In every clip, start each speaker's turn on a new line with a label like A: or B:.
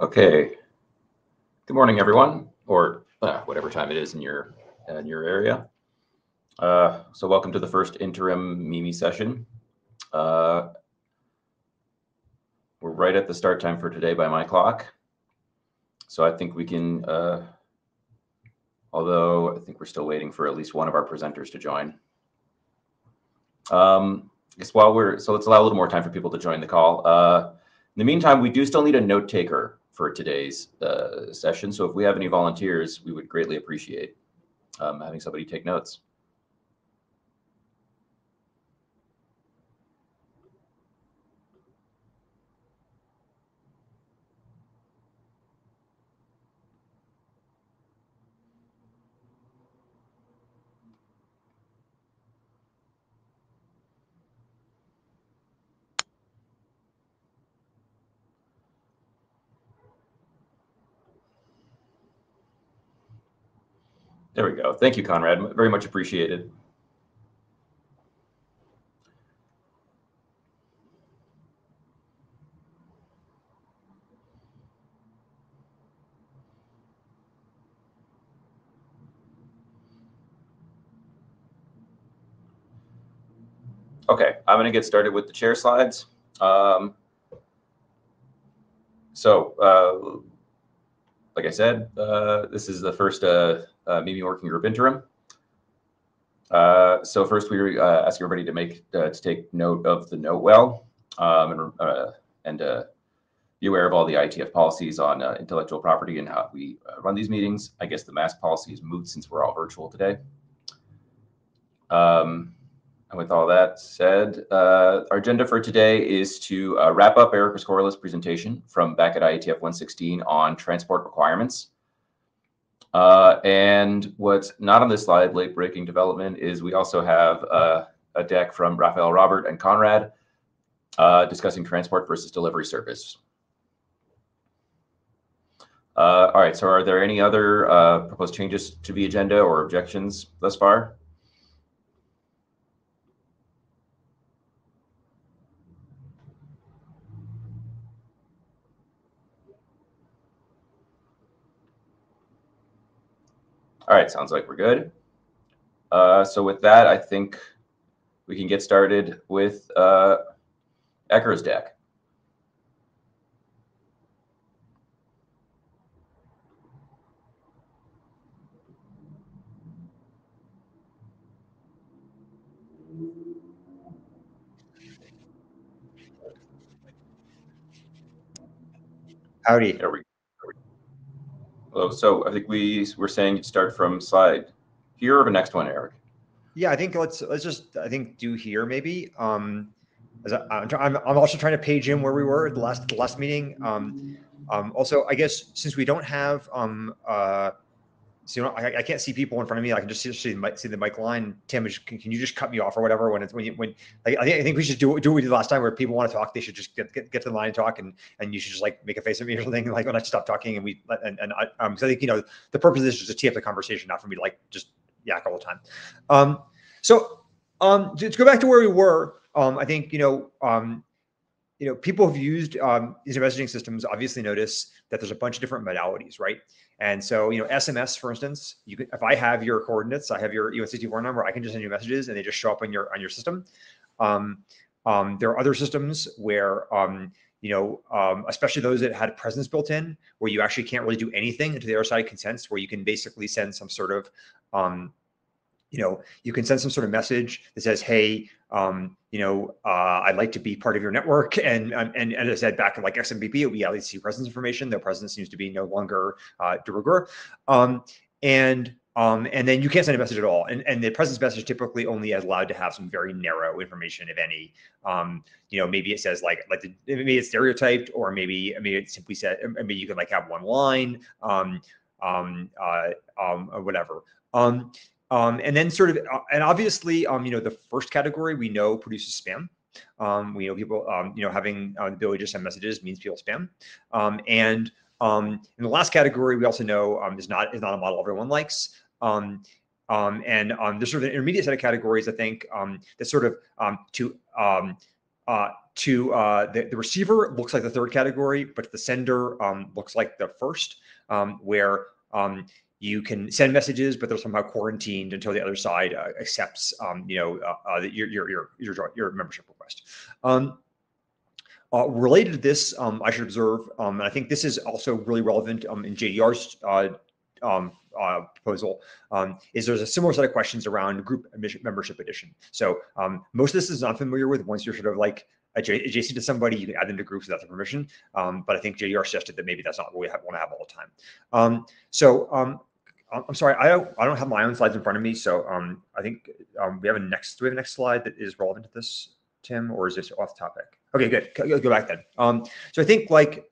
A: Okay. Good morning, everyone, or uh, whatever time it is in your in your area. Uh, so welcome to the first interim MIMI session. Uh, we're right at the start time for today by my clock. So I think we can, uh, although I think we're still waiting for at least one of our presenters to join. Um, I guess while we're, so let's allow a little more time for people to join the call. Uh, in the meantime, we do still need a note taker for today's uh, session. So if we have any volunteers, we would greatly appreciate um, having somebody take notes. There we go. Thank you, Konrad. Very much appreciated. Okay, I'm going to get started with the chair slides. Um, so, uh, like I said, uh, this is the first uh, uh, Working Group interim. Uh, so first, we uh, ask everybody to make uh, to take note of the note well um, and uh, and uh, be aware of all the IETF policies on uh, intellectual property and how we run these meetings. I guess the mask policy is moot since we're all virtual today. Um, and with all that said, our agenda for today is to wrap up Eric Rescorla's presentation from back at IETF 116 on transport requirements. Uh, and what's not on this slide, late breaking development, is we also have uh, a deck from Raphael Robert and Konrad uh, discussing transport versus delivery service. Uh, all right, so are there any other proposed changes to the agenda or objections thus far? All right, sounds like we're good. Uh, so with that, I think we can get started with uh, Ecker's deck.
B: Howdy.
A: There we Hello. So I think we were saying you'd start from slide here or the next one, Eric.
B: Yeah, I think let's let's just I think do here maybe. Um, as I, am I'm, I'm also trying to page in where we were at the last the last meeting. Um, um, also, I guess since we don't have um uh so you know, I, I, can't see people in front of me. I can just see, see, the, see the mic line. Tim, can, can, you just cut me off or whatever when it's when you when like, I, think, I think we should do do what we did last time where people want to talk, they should just get, get, get to the line and talk, and and you should just like make a face at me or something like when I stop talking and we and and I, um so I think you know the purpose of this is to tee up the conversation, not for me to like just yak all the time. Um, so um to, to go back to where we were, um I think you know um you know, people have used um, these messaging systems. Obviously, notice that there's a bunch of different modalities, right? And so, you know, SMS, for instance, you can, if I have your coordinates, I have your E.164 number, I can just send you messages and they just show up on your on your system. Um, um, there are other systems where, um, you know, um, especially those that had presence built in, where you actually can't really do anything until the other side consents, where you can basically send some sort of um, you know, you can send some sort of message that says, "Hey, um, you know, uh, I'd like to be part of your network." And and and as I said back in like XMPP, it would be see presence information. Their presence seems to be no longer uh, de rigueur, um, and um, and then you can't send a message at all. And and the presence message typically only is allowed to have some very narrow information, if any. Um, you know, maybe it says like like the, maybe it's stereotyped, or maybe maybe it simply said maybe you can like have one line, um, um, uh, um, or whatever. Um, um, and then sort of, uh, and obviously, um, you know, the first category we know produces spam. Um, we know people, um, you know, having uh, the ability to send messages means people spam. Um, and um, in the last category, we also know um, is not is not a model everyone likes. Um, um, and um, there's sort of an intermediate set of categories, I think, um, that sort of um, to um, uh, to uh, the, the receiver looks like the third category, but the sender um, looks like the first, um, where um, you can send messages, but they're somehow quarantined until the other side uh, accepts, um, you know, uh, uh, your, your your your your membership request. Um, uh, related to this, um, I should observe, um, and I think this is also really relevant um, in JDR's uh, um, uh, proposal is there's a similar set of questions around group membership addition. So most of this is not familiar with once you're sort of like adjacent to somebody, you can add them to groups without the permission. Um, but I think JDR suggested that maybe that's not what we want to have all the time. Um, so um, I'm sorry, I don't, I don't have my own slides in front of me. So um, I think um, we have a next, do we have a next slide that is relevant to this, Tim, or is this off topic? Okay, good. Go, back then. Um, so I think like,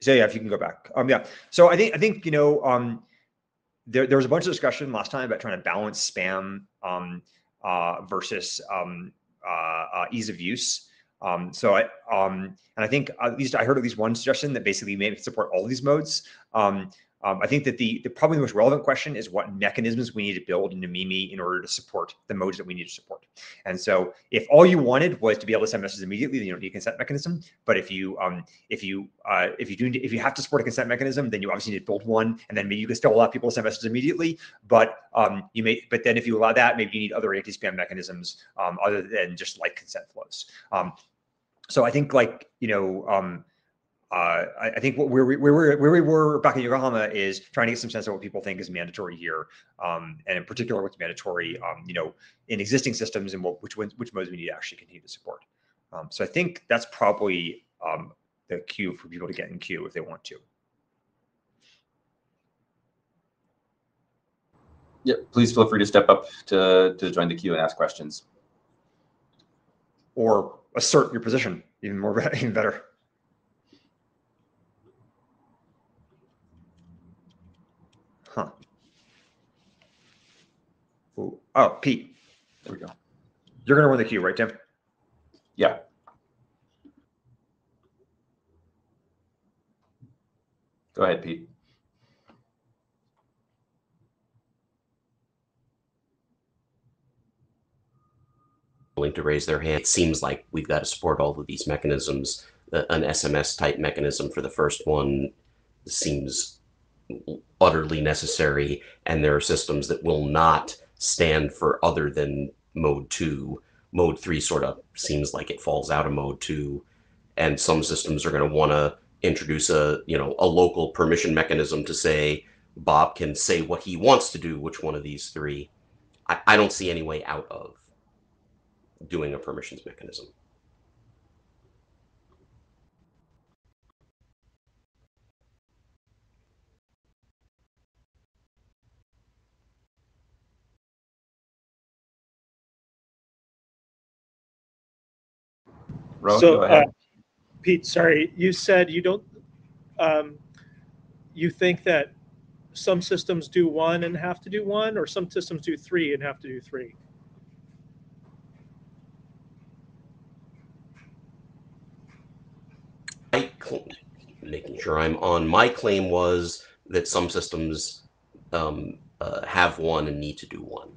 B: so yeah, if you can go back. Um, yeah. So I think, I think, you know, um, there, there was a bunch of discussion last time about trying to balance spam um, uh, versus um, uh, uh, ease of use. Um, so I, um, and I think at least I heard at least one suggestion that basically may support all these modes. Um, um, I think that the, the probably the most relevant question is what mechanisms we need to build into MIMI in order to support the modes that we need to support. And so if all you wanted was to be able to send messages immediately, then you don't need a consent mechanism. But if you um, if you uh, if you do if you have to support a consent mechanism, then you obviously need to build one, and then maybe you can still allow people to send messages immediately. But um, you may but then if you allow that, maybe you need other anti-spam mechanisms um, other than just like consent flows. Um, so I think like you know um, uh, I, I, think what where we, where, we, where we were back in Yokohama is trying to get some sense of what people think is mandatory here, um, and in particular what's mandatory, um, you know, in existing systems and what, which which modes we need to actually continue to support. Um, so I think that's probably um, the cue for people to get in queue if they want to.
A: Yeah, please feel free to step up to, to join the queue and ask questions.
B: Or assert your position even more, even better. Ooh. Oh, Pete.
A: There we go.
B: You're going to run the queue, right, Tim?
A: Yeah. Go ahead, Pete.
C: willing to raise their hand. It seems like we've got to support all of these mechanisms. An SMS type mechanism for the first one seems utterly necessary, and there are systems that will not stand for other than mode two. Mode three sort of seems like it falls out of mode two, and some systems are going to want to introduce a you know a local permission mechanism to say Bob can say what he wants to do. Which one of these three? I, I don't see any way out of doing a permissions mechanism.
A: Rohan,
D: so,
A: go ahead.
D: uh, Pete, sorry, you said you don't. Um, you think that some systems do one and have to do one, or some systems do three and have to do three.
C: I making sure I'm on. My claim was that some systems um, uh, have one and need to do one.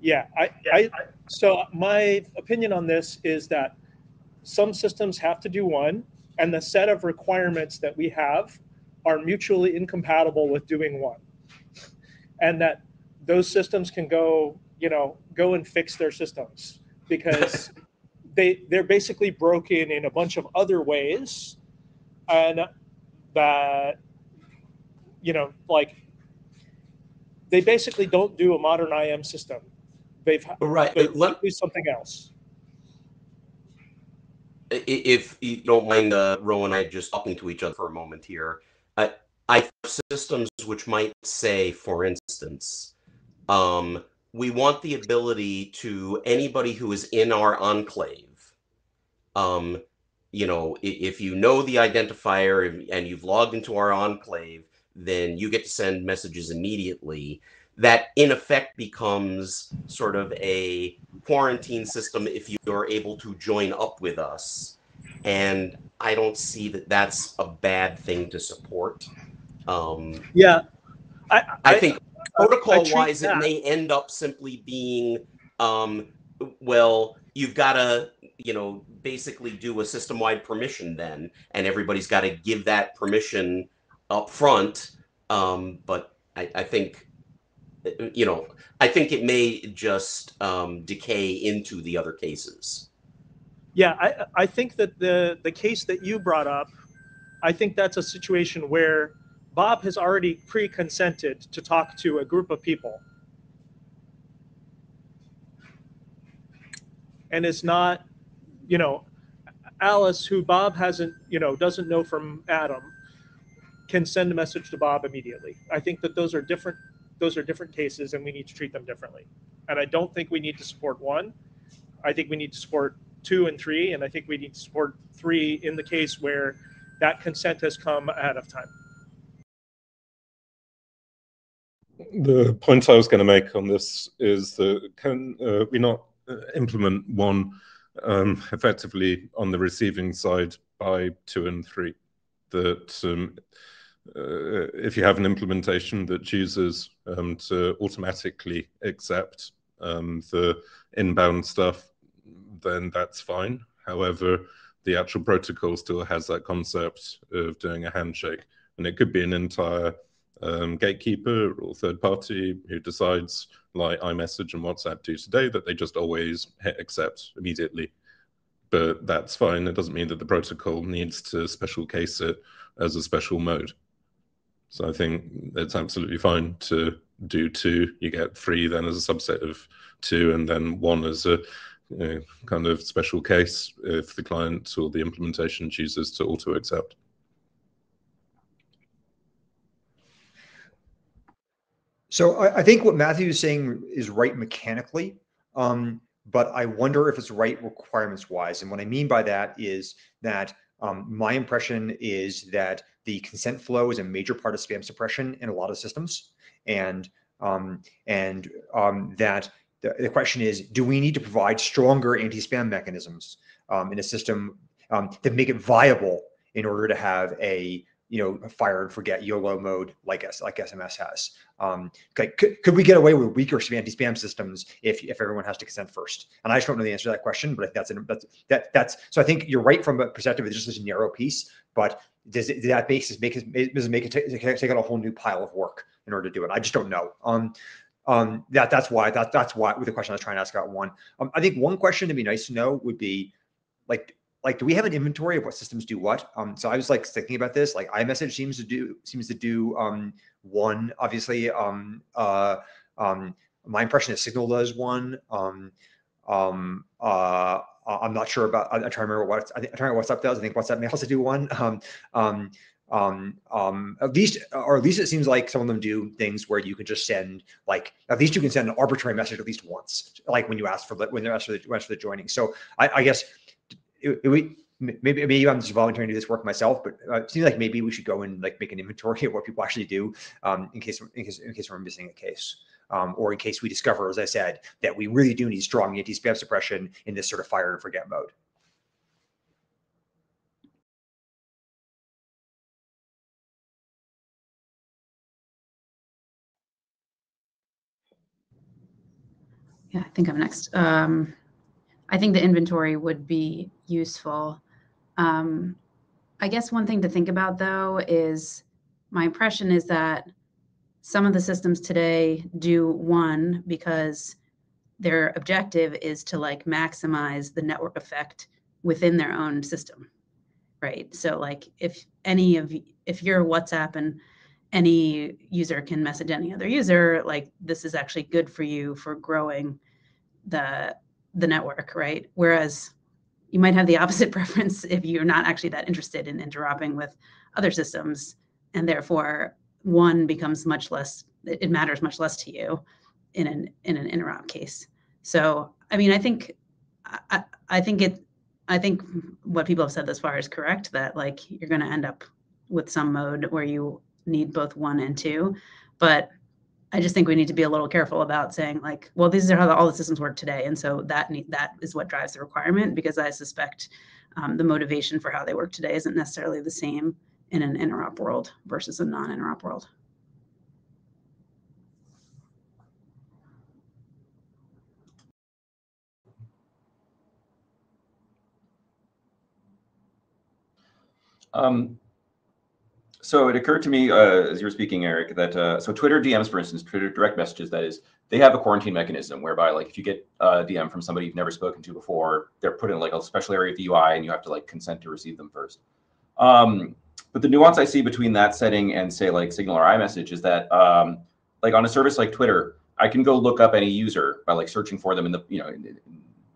D: Yeah, I, I, so my opinion on this is that some systems have to do one, and the set of requirements that we have are mutually incompatible with doing one, and that those systems can go, you know, go and fix their systems because they they're basically broken in a bunch of other ways, and that you know, like they basically don't do a modern IM system. They've
C: Right.
D: they
C: Let,
D: do something else.
C: If you don't mind, uh, Ro and I just talking to each other for a moment here. I, I have systems which might say, for instance, um, we want the ability to anybody who is in our enclave. Um, you know, if you know the identifier and you've logged into our enclave, then you get to send messages immediately. That in effect becomes sort of a quarantine system if you're able to join up with us. And I don't see that that's a bad thing to support. Um,
D: Yeah, I,
C: I think
D: I
C: protocol wise, it may end up simply being, um, well, you've got to you know, basically do a system-wide permission then, and everybody's got to give that permission up front. Um, but I, I think, you know, I think it may just um, decay into the other cases.
D: Yeah, I, I think that the, the case that you brought up, I think that's a situation where Bob has already pre-consented to talk to a group of people. And it's not, you know, Alice, who Bob hasn't, you know, doesn't know from Adam, can send a message to Bob immediately. I think that those are different, those are different cases and we need to treat them differently. And I don't think we need to support one. I think we need to support two and three, and I think we need to support three in the case where that consent has come ahead of time.
E: The point I was going to make on this is that can uh, we not uh, implement one um, effectively on the receiving side by two and three? That um, uh, if you have an implementation that chooses um, to automatically accept um, the inbound stuff then that's fine. However, the actual protocol still has that concept of doing a handshake, and it could be an entire um, gatekeeper or third party who decides, like iMessage and WhatsApp do today, that they just always hit accept immediately. But that's fine. It doesn't mean that the protocol needs to special case it as a special mode. So I think it's absolutely fine to do two. You get three then as a subset of two, and then one as a you know, kind of special case if the client or the implementation chooses to auto accept.
B: So I, think what Matthew is saying is right mechanically, um, but I wonder if it's right requirements wise. And what I mean by that is that um, my impression is that the consent flow is a major part of spam suppression in a lot of systems, and um, and um, that the, the question is, do we need to provide stronger anti-spam mechanisms um, in a system um, that make it viable in order to have a you know fire and forget YOLO mode like S like SMS has. Um, could, could we get away with weaker anti-spam systems if if everyone has to consent first? And I just don't know the answer to that question, but that's an, that's that that's so I think you're right from a perspective it's just this narrow piece, but does, it, that basis make it does it make it take, take on a whole new pile of work in order to do it? I just don't know. Um, um, that that's why that that's why with the question I was trying to ask about one. Um, I think one question to be nice to know would be like like do we have an inventory of what systems do what? Um, so I was like thinking about this. Like iMessage seems to do seems to do um, one obviously. Um, uh, um, my impression is Signal does one. Um, um, uh, I'm not sure about. I'm trying to remember what I think, I'm trying to WhatsApp does. I think WhatsApp may also do one. Um, um, um, um, at least, or at least it seems like some of them do things where you can just send like at least you can send an arbitrary message at least once, like when you ask for the when they're asked for the, asked for the joining. So I, I guess it, it, maybe maybe I'm just volunteering to do this work myself, but uh, it seems like maybe we should go and like make an inventory of what people actually do um, in case in case in case we're missing a case. Um, or in case we discover, as I said, that we really do need strong anti-spam suppression in this sort of fire and forget mode.
F: Yeah, I think I'm next. Um, I think the inventory would be useful. Um, I guess one thing to think about though is my impression is that some of the systems today do one because their objective is to like maximize the network effect within their own system right so like if any of if you're whatsapp and any user can message any other user like this is actually good for you for growing the the network right whereas you might have the opposite preference if you're not actually that interested in interoping with other systems and therefore one becomes much less it matters much less to you in an in an interop case so i mean i think i, I think it i think what people have said thus far is correct that like you're going to end up with some mode where you need both one and two. But I just think we need to be a little careful about saying like, well, these are how the, all the systems work today, and so that need, that is what drives the requirement because I suspect um, the motivation for how they work today isn't necessarily the same in an interop world versus a non-interop world.
A: Um, so it occurred to me uh, as you were speaking, Eric, that uh, so Twitter DMs, for instance, Twitter direct messages, that is, they have a quarantine mechanism whereby, like, if you get a DM from somebody you've never spoken to before, they're put in like a special area of the UI, and you have to like consent to receive them first. Um, but the nuance I see between that setting and say like Signal or iMessage is that, um, like, on a service like Twitter, I can go look up any user by like searching for them in the you know in, in,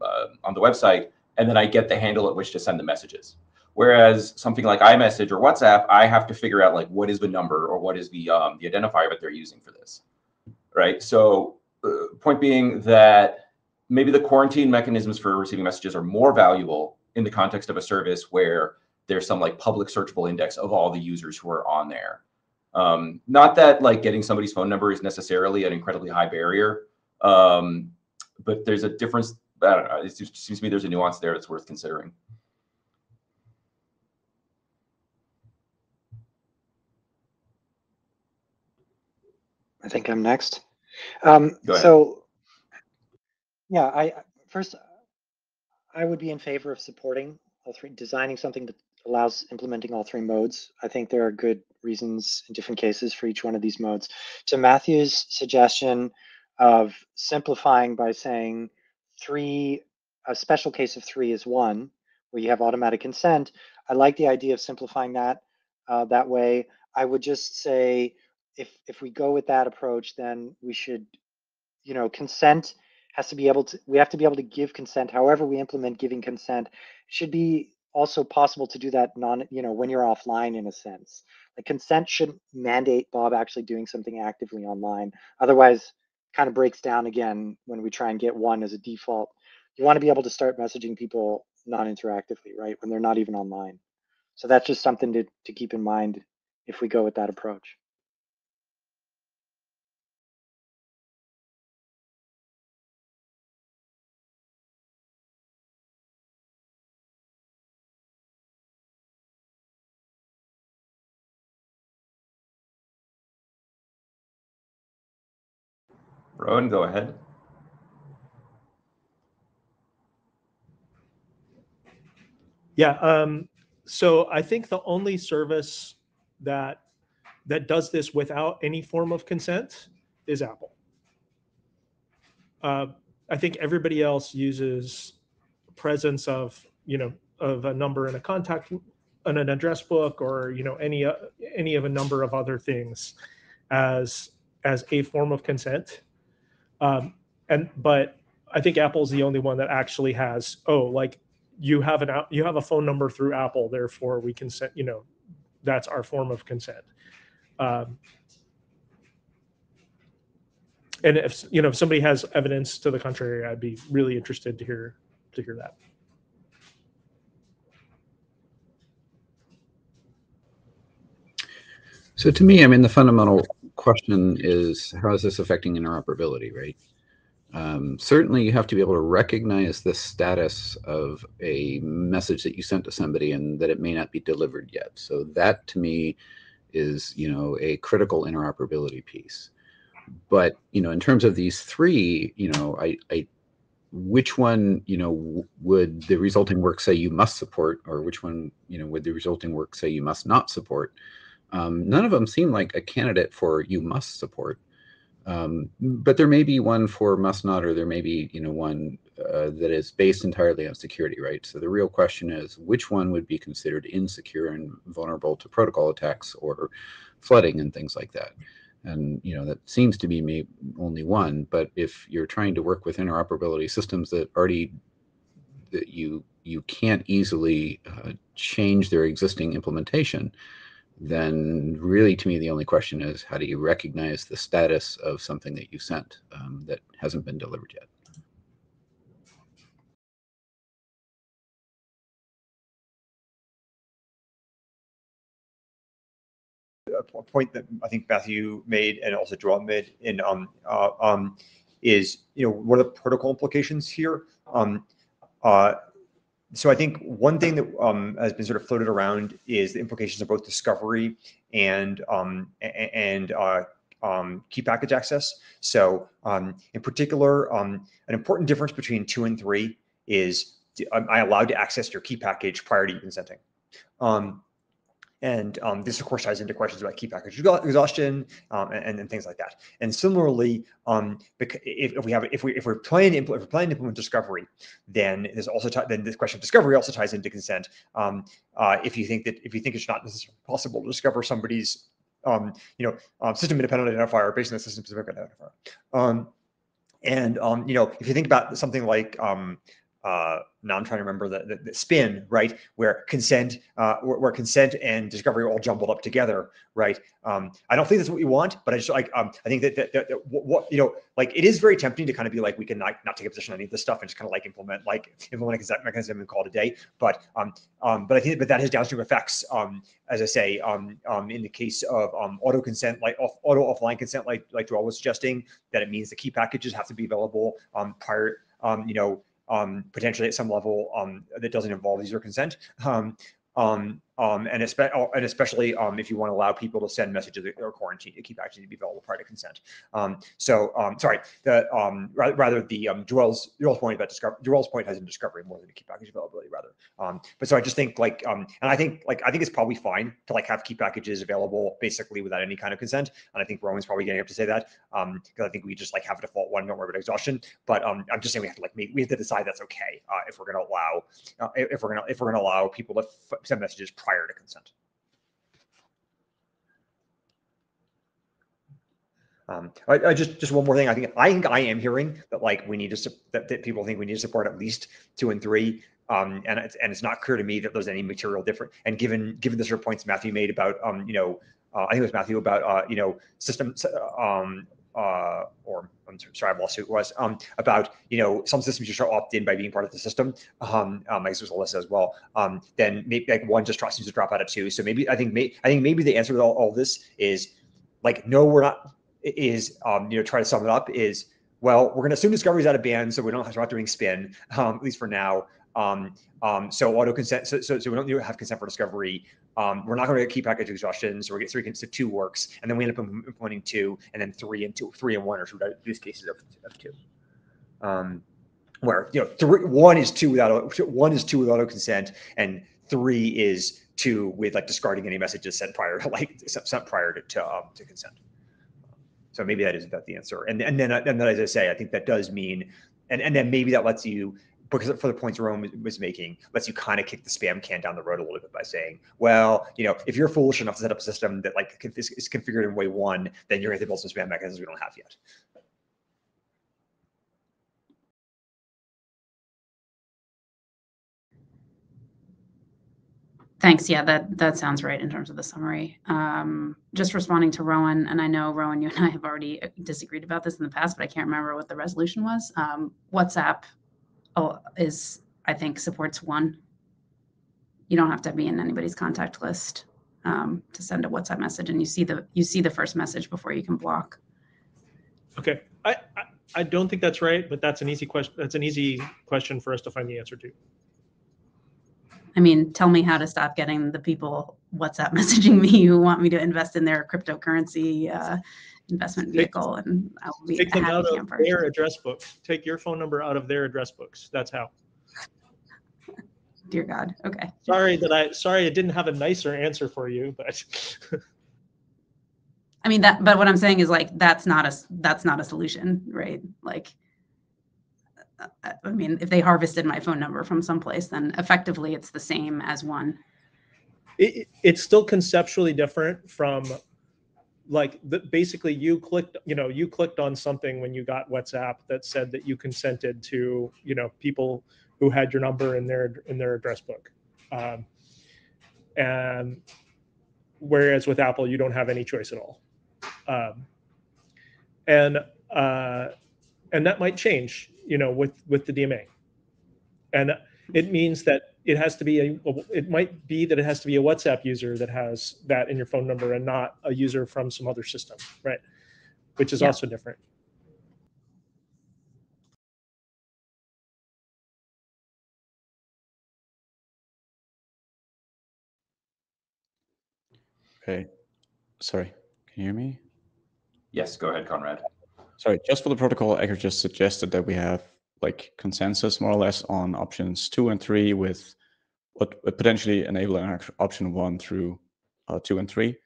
A: uh, on the website, and then I get the handle at which to send the messages. Whereas something like iMessage or WhatsApp, I have to figure out like what is the number or what is the um, the identifier that they're using for this, right? So, uh, point being that maybe the quarantine mechanisms for receiving messages are more valuable in the context of a service where there's some like public searchable index of all the users who are on there. Um, not that like getting somebody's phone number is necessarily an incredibly high barrier, um, but there's a difference. I don't know. It seems to me there's a nuance there that's worth considering.
G: I think I'm next. Um, so, yeah, I first I would be in favor of supporting all three, designing something that allows implementing all three modes. I think there are good reasons in different cases for each one of these modes. To Matthew's suggestion of simplifying by saying three, a special case of three is one, where you have automatic consent. I like the idea of simplifying that uh, that way. I would just say if if we go with that approach, then we should, you know, consent has to be able to. We have to be able to give consent. However, we implement giving consent, should be also possible to do that non, you know, when you're offline in a sense. Like consent shouldn't mandate Bob actually doing something actively online. Otherwise, kind of breaks down again when we try and get one as a default. You want to be able to start messaging people non-interactively, right? When they're not even online. So that's just something to, to keep in mind if we go with that approach.
A: Rohan, go ahead.
D: Yeah. Um, so I think the only service that that does this without any form of consent is Apple. Uh, I think everybody else uses presence of you know of a number in a contact on an address book or you know any uh, any of a number of other things as as a form of consent. Um, and but I think Apple's the only one that actually has oh like you have an you have a phone number through Apple, therefore we consent. You know, that's our form of consent. Um, and if you know if somebody has evidence to the contrary, I'd be really interested to hear to hear that.
H: So to me, I mean, the fundamental question is how is this affecting interoperability, right? Um, certainly, you have to be able to recognize the status of a message that you sent to somebody and that it may not be delivered yet. So that, to me, is you know a critical interoperability piece. But you know, in terms of these three, you know, I, I which one you know would the resulting work say you must support, or which one you know would the resulting work say you must not support? Um, none of them seem like a candidate for you must support. Um, but there may be one for must not, or there may be, you know, one uh, that is based entirely on security, right? So the real question is which one would be considered insecure and vulnerable to protocol attacks or flooding and things like that. And you know that seems to be me only one. But if you're trying to work with interoperability systems that already that you you can't easily uh, change their existing implementation, then really to me the only question is how do you recognize the status of something that you sent um, that hasn't been delivered yet
B: a point that I think Matthew made and also Joel made in um uh, um is you know what are the protocol implications here? Um, uh, so I think one thing that um, has been sort of floated around is the implications of both discovery and um, and uh, um, key package access. So um, in particular, um, an important difference between two and three is am I allowed to access your key package prior to you consenting? And um, this, of course, ties into questions about key package exhaustion um, and, and things like that. And similarly, um, if, if we have if we if we're planning to implement, if we're planning to implement discovery, then there's also then this question of discovery also ties into consent. Um, uh, if you think that if you think it's not necessarily possible to discover somebody's um, you know um, system independent identifier based on the system specific identifier. And you know, if you think about something like uh, now I'm trying to remember the, the, the spin, right? Where consent, uh, where, where consent and discovery are all jumbled up together, right? Um, I don't think that's what we want, but I just like, um, I think that, that, that, that what, you know, like it is very tempting to kind of be like, we can not, not take a position on any of this stuff and just kind of like implement, like implement a mechanism and call it a day. But, um, um, but I think, but that has downstream effects, um, as I say, um, um, in the case of um, auto consent, like off, auto offline consent, like like Joel was suggesting, that it means the key packages have to be available um, prior, um, you know, um, potentially at some level um, that doesn't involve user consent. Um, um, and, espe- oh, and especially um, if you want to allow people to send messages or quarantine to keep actually to be available prior to consent. Um, so, um, sorry, the um, rather, rather the um, Joel's Joel's point about discovery. Joel's point has in discovery more than the key package availability, rather. Um, but so I just think like, and I think like I think it's probably fine to like have key packages available basically without any kind of consent. And I think Roman's probably getting up to say that because I think we just like have a default one, don't worry about exhaustion. But I'm just saying we have to like make, we have to decide that's okay uh, if we're going to allow uh, if we're going to if we're going to allow people to f- send messages prior to consent. Um, I, I just just one more thing. I think I think I am hearing that like we need to that, that people think we need to support at least two and three. Um, and it's and it's not clear to me that there's any material different. And given given the sort of points Matthew made about um, you know, uh, I think it was Matthew about uh, you know, systems um, uh, or I'm sorry, I've lost who it was um, about you know some systems just opt in by being part of the system. Um, um I guess there's Alissa as well. Um, then maybe like one just seems to drop out of two. So maybe I think may, I think maybe the answer to all, all this is like no, we're not is um, you know try to sum it up is well we're going to assume discovery is out of band so we don't have to doing spin um, at least for now um, um, so auto consent so, so, so we don't have consent for discovery. Um, we're not going to get key package exhaustion so we get three so two works and then we end up implementing two and then three and two three and one are two use cases of, of two. Um, where you know three one is two without one is two with auto consent and three is two with like discarding any messages sent prior like sent prior to to, um, to consent. So maybe that isn't that the answer. And and then and then as I say, I think that does mean, and and then maybe that lets you because for the points Rome was making, lets you kind of kick the spam can down the road a little bit by saying, well, you know, if you're foolish enough to set up a system that like is, is configured in way one, then you're going to build some spam mechanisms we don't have yet.
F: Thanks. Yeah, that that sounds right in terms of the summary. Um, just responding to Rohan, and I know Rohan, you and I have already disagreed about this in the past, but I can't remember what the resolution was. Um, WhatsApp oh, is, I think, supports one. You don't have to be in anybody's contact list um, to send a WhatsApp message, and you see the you see the first message before you can block.
D: Okay, I, I I don't think that's right, but that's an easy question. That's an easy question for us to find the answer to.
F: I mean, tell me how to stop getting the people WhatsApp messaging me who want me to invest in their cryptocurrency uh, investment vehicle, and I will be
D: Take them out of
F: camper.
D: their address book. Take your phone number out of their address books. That's how.
F: Dear God. Okay.
D: Sorry that I sorry I didn't have a nicer answer for you, but
F: I mean that, but what I'm saying is like that's not a that's not a solution, right? Like, uh, I I mean, if they harvested my phone number from someplace, then effectively it's the same as one.
D: it- it's still conceptually different from like the, basically you clicked you know you clicked on something when you got whatsapp that said that you consented to you know people who had your number in their in their address book. Um, and whereas with apple you don't have any choice at all. Um, and uh, and that might change you know with with the dma and it means that it has to be a it might be that it has to be a whatsapp user that has that in your phone number and not a user from some other system right which is
F: Yeah.
D: also different
I: Okay. Sorry. Can you hear me?
A: Yes, go ahead, Konrad.
I: Sorry, just for the protocol, I just suggested that we have like consensus more or less on options two and three with what potentially enabling option one through uh, two and three,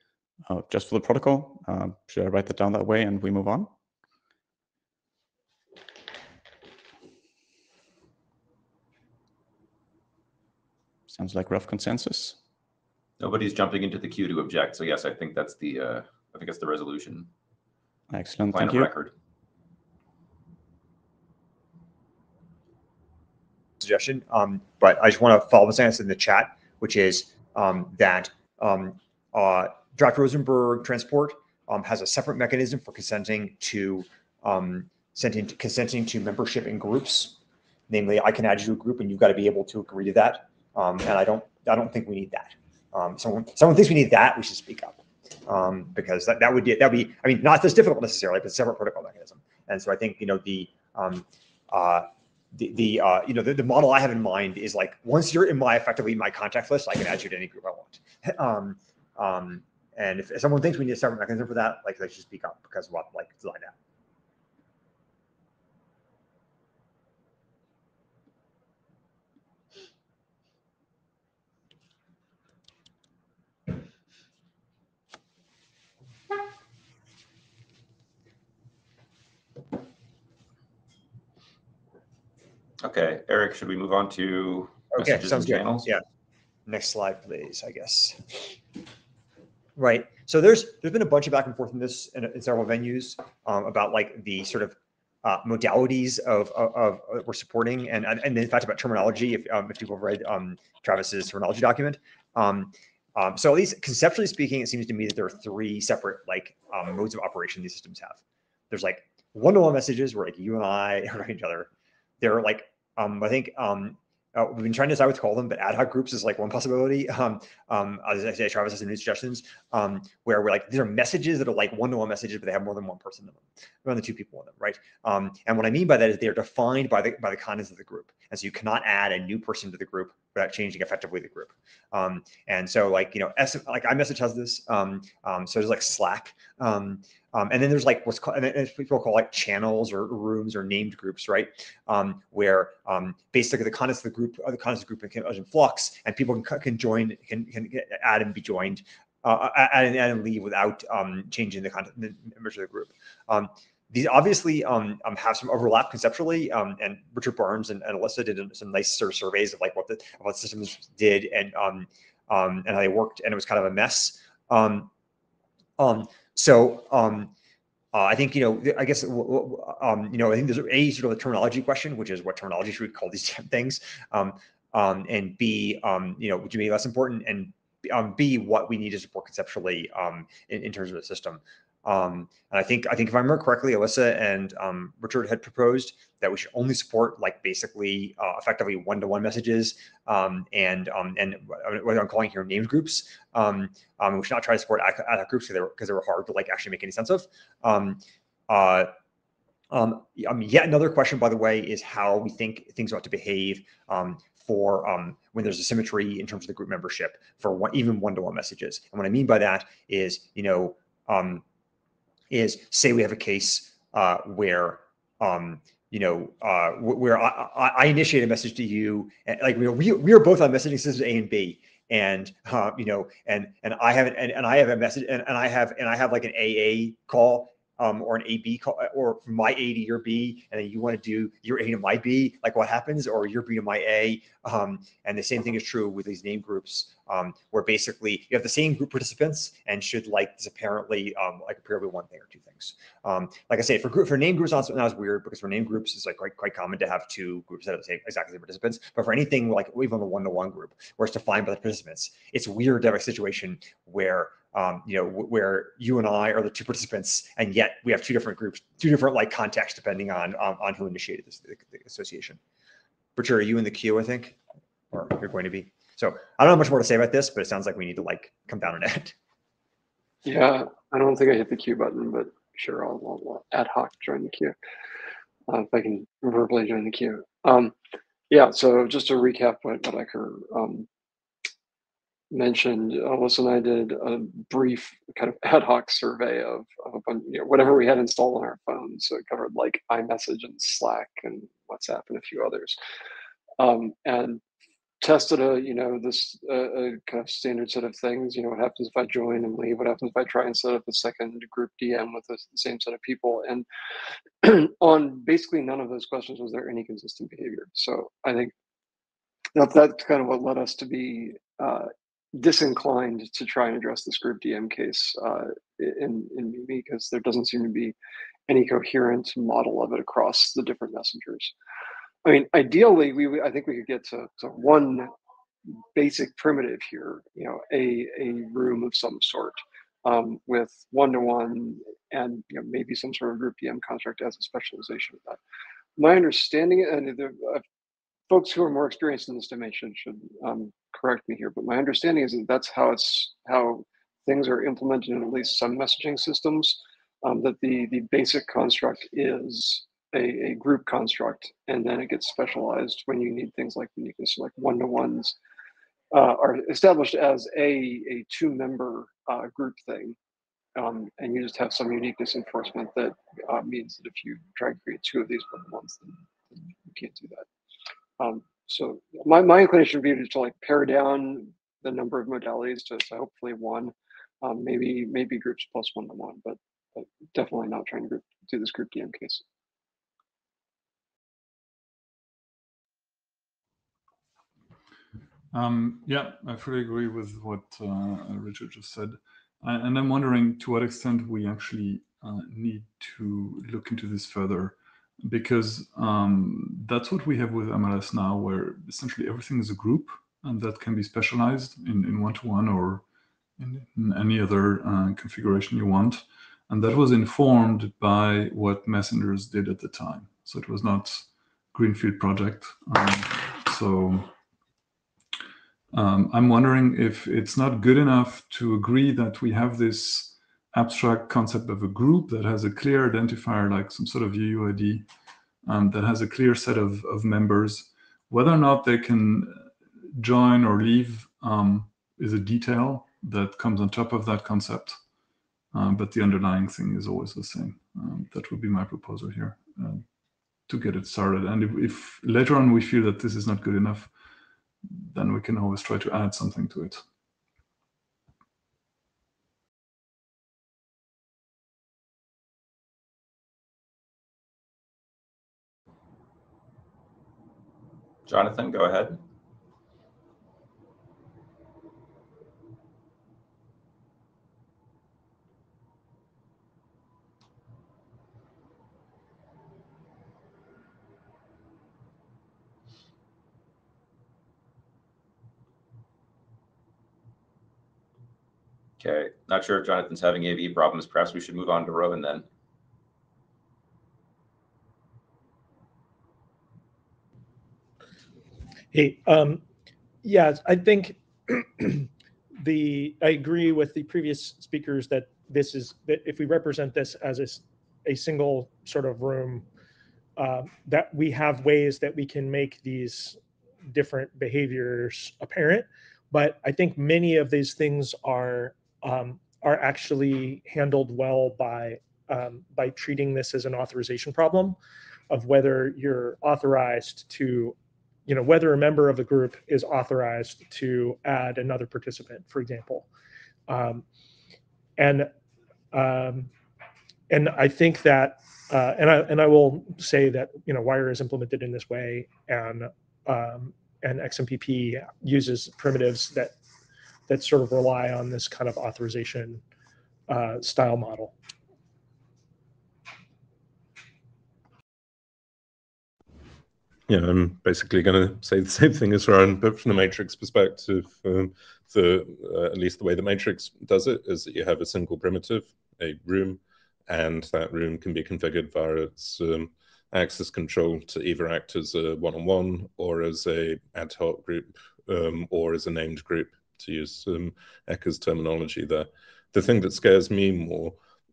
I: uh, just for the protocol. Um, should I write that down that way and we move on? Sounds like rough consensus.
A: Nobody's jumping into the queue to object. So yes, I think that's the, uh, I think that's the resolution.
I: Excellent,
A: Plan
I: thank
A: of
I: you.
A: record.
B: Suggestion. Um, but I just want to follow the sentence in the chat, which is um, that um, uh, Draft Rosenberg Transport um, has a separate mechanism for consenting to um, consenting to, consenting to membership in groups. Namely, I can add you to a group, and you've got to be able to agree to that. Um, and I don't, I don't think we need that. Um, someone, someone thinks we need that, we should speak up. Um, because that, that would be, that would be, I mean, not this difficult necessarily, but a separate protocol mechanism. And so I think, you know, the, um, uh, the, the uh, you know the, the model I have in mind is like once you're in my effectively my contact list, I can add you to any group I want. um, um, and if, if someone thinks we need a separate mechanism for that, like they should speak up because what like design that.
A: Okay, Eric, should we move on to
B: Okay,
A: messages
B: sounds
A: and
B: good.
A: channels?
B: Yeah. Next slide, please, I guess. Right. So there's there's been a bunch of back and forth in this in, in several venues um, about like the sort of uh, modalities of, of, of we're supporting and, and and in fact about terminology. If um, if people have read um, Travis's terminology document, um, um, so at least conceptually speaking, it seems to me that there are three separate like um, modes of operation these systems have. There's like one-to-one messages where like you and I are talking to each other. There are like um, I think um, uh, we've been trying to decide what to call them, but ad hoc groups is like one possibility. Um, um, as I say, Travis has some new suggestions um, where we're like, these are messages that are like one-to-one messages, but they have more than one person in them, more than two people in them, right? Um, and what I mean by that is they are defined by the by the contents of the group, and so you cannot add a new person to the group without changing effectively the group. Um, and so, like you know, S- like iMessage has this. Um, um, so there's like Slack. Um, um, and then there's like what's called, and people call like channels or rooms or named groups, right? Um, where um, basically the contents of the group, uh, the contents of the group can, in flux, and people can can join, can can add and be joined, uh, add and add and leave without um, changing the content, the members of the group. Um, these obviously um, have some overlap conceptually, um, and Richard Barnes and, and Alissa did some nice sort of surveys of like what the what systems did and um, um, and how they worked, and it was kind of a mess. Um, so um, uh, I think you know, I guess um, you know, I think there's a sort of a terminology question, which is what terminology should we call these things, um, um, and B, um, you know, which may be less important, and um, B, what we need to support conceptually um, in, in terms of the system. Um, and I think I think if I remember correctly, Alissa and um, Richard had proposed that we should only support like basically uh, effectively one-to-one messages um, and um, and what I'm calling here named groups. Um, um, we should not try to support ad hoc groups because they were they were hard to like actually make any sense of. Uh, yet another question, by the way, is how we think things ought to behave for um, when there's a symmetry in terms of the group membership for one, even one-to-one messages. And what I mean by that is, you know, um, is say we have a case uh, where um, you know, uh, where I, I, initiate a message to you, and like you know, we we are both on messaging systems A and B, and uh, you know, and and I have an, and, and I have a message, and, and I have and I have like an AA call, um, or an AB call, or my A to your B, and then you want to do your A to my B, like what happens, or your B to my A, um, and the same thing is true with these name groups, um, where basically you have the same group participants and should like this apparently um, like be one thing or two things. Um, like I say, for group for name groups, not not as weird because for name groups, it's like quite quite common to have two groups that are the same exactly the same participants. But for anything like even a one to one group, where it's defined by the participants, it's weird to have a situation where um, you know wh- where you and I are the two participants, and yet we have two different groups, two different like contexts depending on on, on who initiated this the, the association. Richard, are you in the queue? I think, or you're going to be. So I don't have much more to say about this, but it sounds like we need to like come down and it.
J: Yeah, I don't think I hit the queue button, but sure, I'll, I'll ad hoc join the queue uh, if I can verbally join the queue. Um, yeah, so just to recap what, what Ecker um, mentioned, Alissa and I did a brief kind of ad hoc survey of, of a bunch, you know, whatever we had installed on our phones. So it covered like iMessage and Slack and WhatsApp and a few others. Um, and tested a you know this uh, a kind of standard set of things. You know, what happens if I join and leave? What happens if I try and set up a second group DM with the same set of people? And on basically none of those questions was there any consistent behavior. So I think that that's kind of what led us to be uh, disinclined to try and address this group DM case uh, in in MIMI because there doesn't seem to be any coherent model of it across the different messengers. I mean, ideally, we I think we could get to, to one basic primitive here, you know, a a room of some sort um, with one to one and you know, maybe some sort of group DM construct as a specialization of that. My understanding, and the uh, folks who are more experienced in this dimension should um, correct me here, but my understanding is that that's how it's how things are implemented in at least some messaging systems. Um, that the the basic construct is a, a group construct, and then it gets specialized when you need things like uniqueness, like one-to-ones uh, are established as a, a two-member uh, group thing. Um, and you just have some uniqueness enforcement that uh, means that if you try to create two of these one-to-ones, then, then you can't do that. Um, so my, my inclination would be to like pare down the number of modalities to, to hopefully one, um, maybe maybe groups plus one to one, but, but definitely not trying to group, do this group DM case.
K: Um, yeah, I fully agree with what uh, Richard just said. And I'm wondering to what extent we actually uh, need to look into this further, because um, that's what we have with MLS now, where essentially everything is a group and that can be specialized in, in one-to-one or in, in any other uh, configuration you want. And that was informed by what messengers did at the time. So it was not Greenfield project. Um, so um, I'm wondering if it's not good enough to agree that we have this abstract concept of a group that has a clear identifier, like some sort of UUID, um, that has a clear set of, of members. Whether or not they can join or leave um, is a detail that comes on top of that concept. Um, but the underlying thing is always the same. Um, that would be my proposal here uh, to get it started. And if, if later on we feel that this is not good enough, then we can always try to add something to it.
A: Jonathan, go ahead. Okay, not sure if Jonathan's having AV problems. Perhaps we should move on to Rohan then.
D: Hey, um, yeah, I think the I agree with the previous speakers that this is that if we represent this as a, a single sort of room, uh, that we have ways that we can make these different behaviors apparent. But I think many of these things are um, are actually handled well by um, by treating this as an authorization problem of whether you're authorized to you know whether a member of the group is authorized to add another participant for example. Um, and um, and i think that uh, and i and i will say that you know wire is implemented in this way and um, and xmpp uses primitives that that sort of rely on this kind of authorization uh, style model.
E: Yeah, I'm basically going to say the same thing as Ryan, but from the matrix perspective, um, the uh, at least the way the matrix does it is that you have a single primitive, a room, and that room can be configured via its um, access control to either act as a one-on-one or as a ad hoc group um, or as a named group to use um, Ecker's terminology there. The thing that scares me more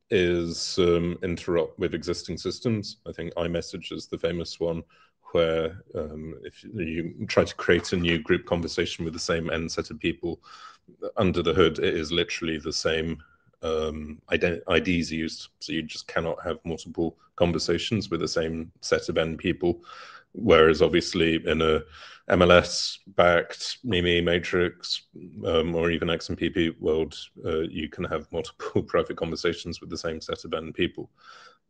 E: is um, interop with existing systems. I think iMessage is the famous one where um, if you try to create a new group conversation with the same n set of people under the hood, it is literally the same um, IDs used. So you just cannot have multiple conversations with the same set of n people Whereas obviously in a MLS backed MIMI matrix um, or even XMPP world, uh, you can have multiple private conversations with the same set of N people.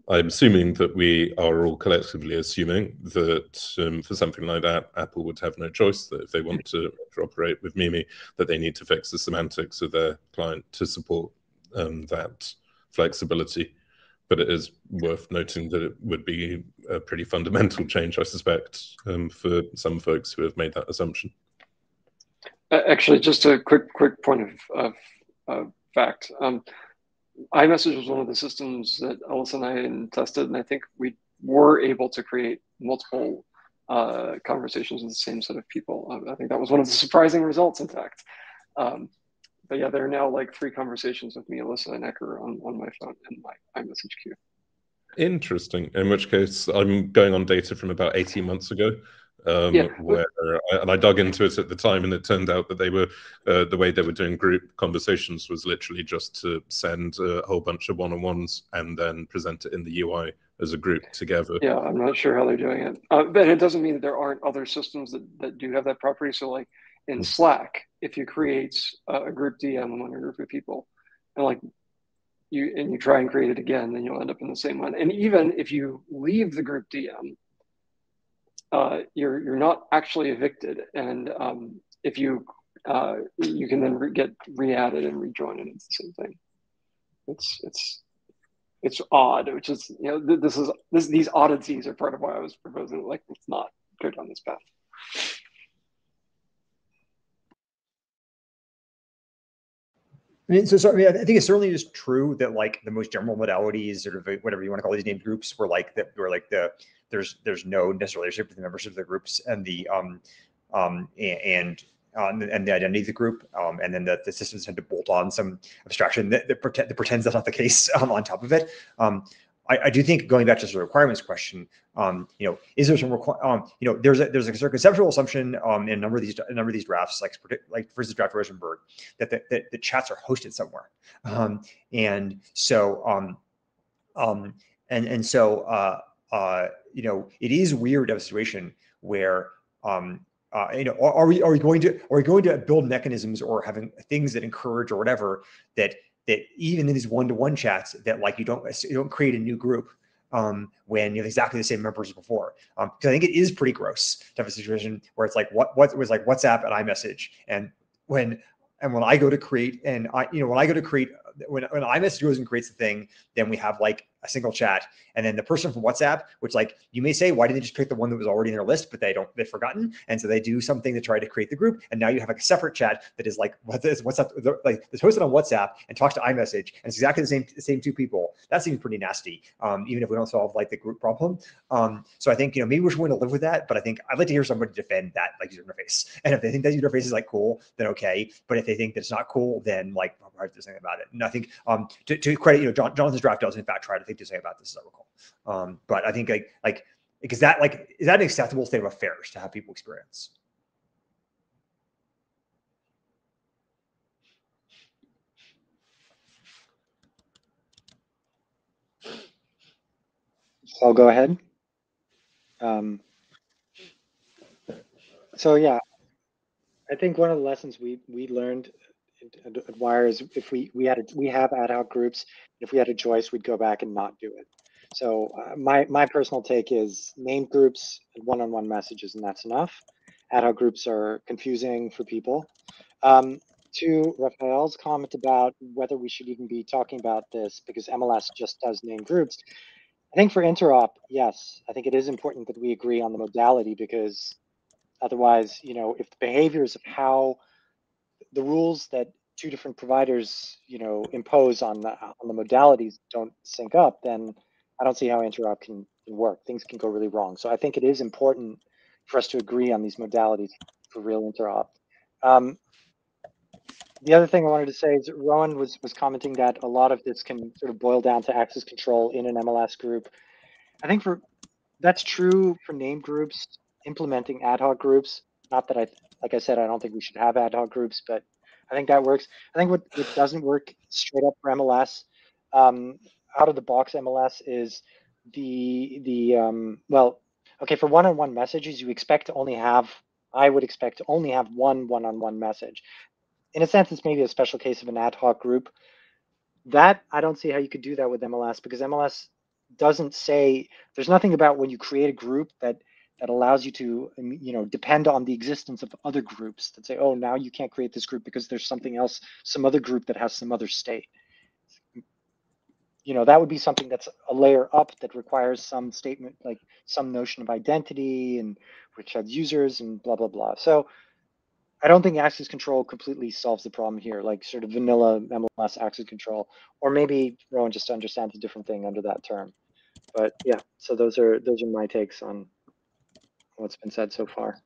E: I'm assuming that we are all collectively assuming that um, for something like that, Apple would have no choice that if they want to interoperate with MIMI, that they need to fix the semantics of their client to support um, that flexibility. But it is worth noting that it would be a pretty fundamental change, I suspect, um, for some folks who have made that assumption.
J: Actually, just a quick quick point of, of, of fact. Um, iMessage was one of the systems that Alissa and I tested, and I think we were able to create multiple uh, conversations with the same set of people. I think that was one of the surprising results, in fact. Um, but yeah, there are now like three conversations with me, Alissa, and Ecker on, on my phone and my iMessage queue.
E: Interesting. In which case, I'm going on data from about 18 months ago um,
J: Yeah.
E: where and I dug into it at the time, and it turned out that they were uh, the way they were doing group conversations was literally just to send a whole bunch of one-on-ones and then present it in the UI as a group together.
J: Yeah, I'm not sure how they're doing it, uh, but it doesn't mean that there aren't other systems that, that do have that property. So, like in Slack, if you create a, a group DM among a group of people, and like you and you try and create it again, then you'll end up in the same one. And even if you leave the group DM, uh, you're you're not actually evicted, and um, if you uh, you can then re- get re-added and rejoin, and it's the same thing. It's it's it's odd, which is you know th- this is this these oddities are part of why I was proposing like let's not go down this path.
B: I mean, so, so I, mean, I think it certainly is true that like the most general modalities, sort of whatever you want to call these named groups, were like that were like the there's there's no necessary relationship with the membership of the groups and the um um and uh, and the identity of the group, um, and then the, the systems tend to bolt on some abstraction that, that, pretend, that pretends that's not the case um, on top of it. Um, I, I do think going back to the requirements question, um, you know, is there some um, you know, there's a there's a sort of conceptual assumption um, in a number of these a number of these drafts, like like for instance, draft Rosenberg, that the, that the chats are hosted somewhere, um, and so um, um, and and so uh, uh, you know, it is weird of a situation where um, uh, you know, are, are we are we going to are we going to build mechanisms or having things that encourage or whatever that that even in these one-to-one chats that like you don't you don't create a new group um, when you have exactly the same members as before. Um, because I think it is pretty gross to have a situation where it's like what what was like WhatsApp and iMessage, and when and when I go to create and I you know when I go to create when when iMessage goes and creates the thing, then we have like a single chat, and then the person from WhatsApp, which like you may say, why didn't they just pick the one that was already in their list? But they don't, they've forgotten, and so they do something to try to create the group, and now you have like a separate chat that is like what is WhatsApp, like that's hosted on WhatsApp and talks to iMessage, and it's exactly the same the same two people. That seems pretty nasty, um, even if we don't solve like the group problem. Um, so I think you know maybe we're just going to live with that, but I think I'd like to hear somebody defend that like user interface, and if they think that user interface is like cool, then okay, but if they think that it's not cool, then like I have something about it. And I think um, to, to credit, you know, John, Jonathan's draft does in fact try to think to say about this as I recall. Um, but I think like like because that like is that an acceptable state of affairs to have people experience?
G: I'll go ahead. Um, so yeah, I think one of the lessons we we learned at, at Wire is if we we had a, we have ad hoc groups, if we had a choice, we'd go back and not do it. So uh, my my personal take is name groups, and one-on-one messages, and that's enough. Ad hoc groups are confusing for people. Um, to Raphael's comment about whether we should even be talking about this because MLS just does name groups. I think for interop, yes, I think it is important that we agree on the modality because otherwise, you know, if the behaviors of how the rules that two different providers, you know, impose on the on the modalities don't sync up, then I don't see how interop can, can work. Things can go really wrong. So I think it is important for us to agree on these modalities for real interop. Um, the other thing I wanted to say is Rohan was was commenting that a lot of this can sort of boil down to access control in an MLS group. I think for that's true for name groups, implementing ad hoc groups. Not that I, like I said, I don't think we should have ad hoc groups, but I think that works. I think what, what doesn't work straight up for MLS, um, out of the box MLS is the the um, well, okay, for one-on-one messages, you expect to only have, I would expect to only have one one-on-one message. In a sense, it's maybe a special case of an ad hoc group. That I don't see how you could do that with MLS because MLS doesn't say there's nothing about when you create a group that that allows you to um, you know depend on the existence of other groups that say oh now you can't create this group because there's something else some other group that has some other state. You know that would be something that's a layer up that requires some statement like some notion of identity and which has users and blah blah blah. So i don't think access control completely solves the problem here like sort of vanilla mls access control or maybe Rohan just understands a different thing under that term. But yeah so those are those are my takes on what's been said so far.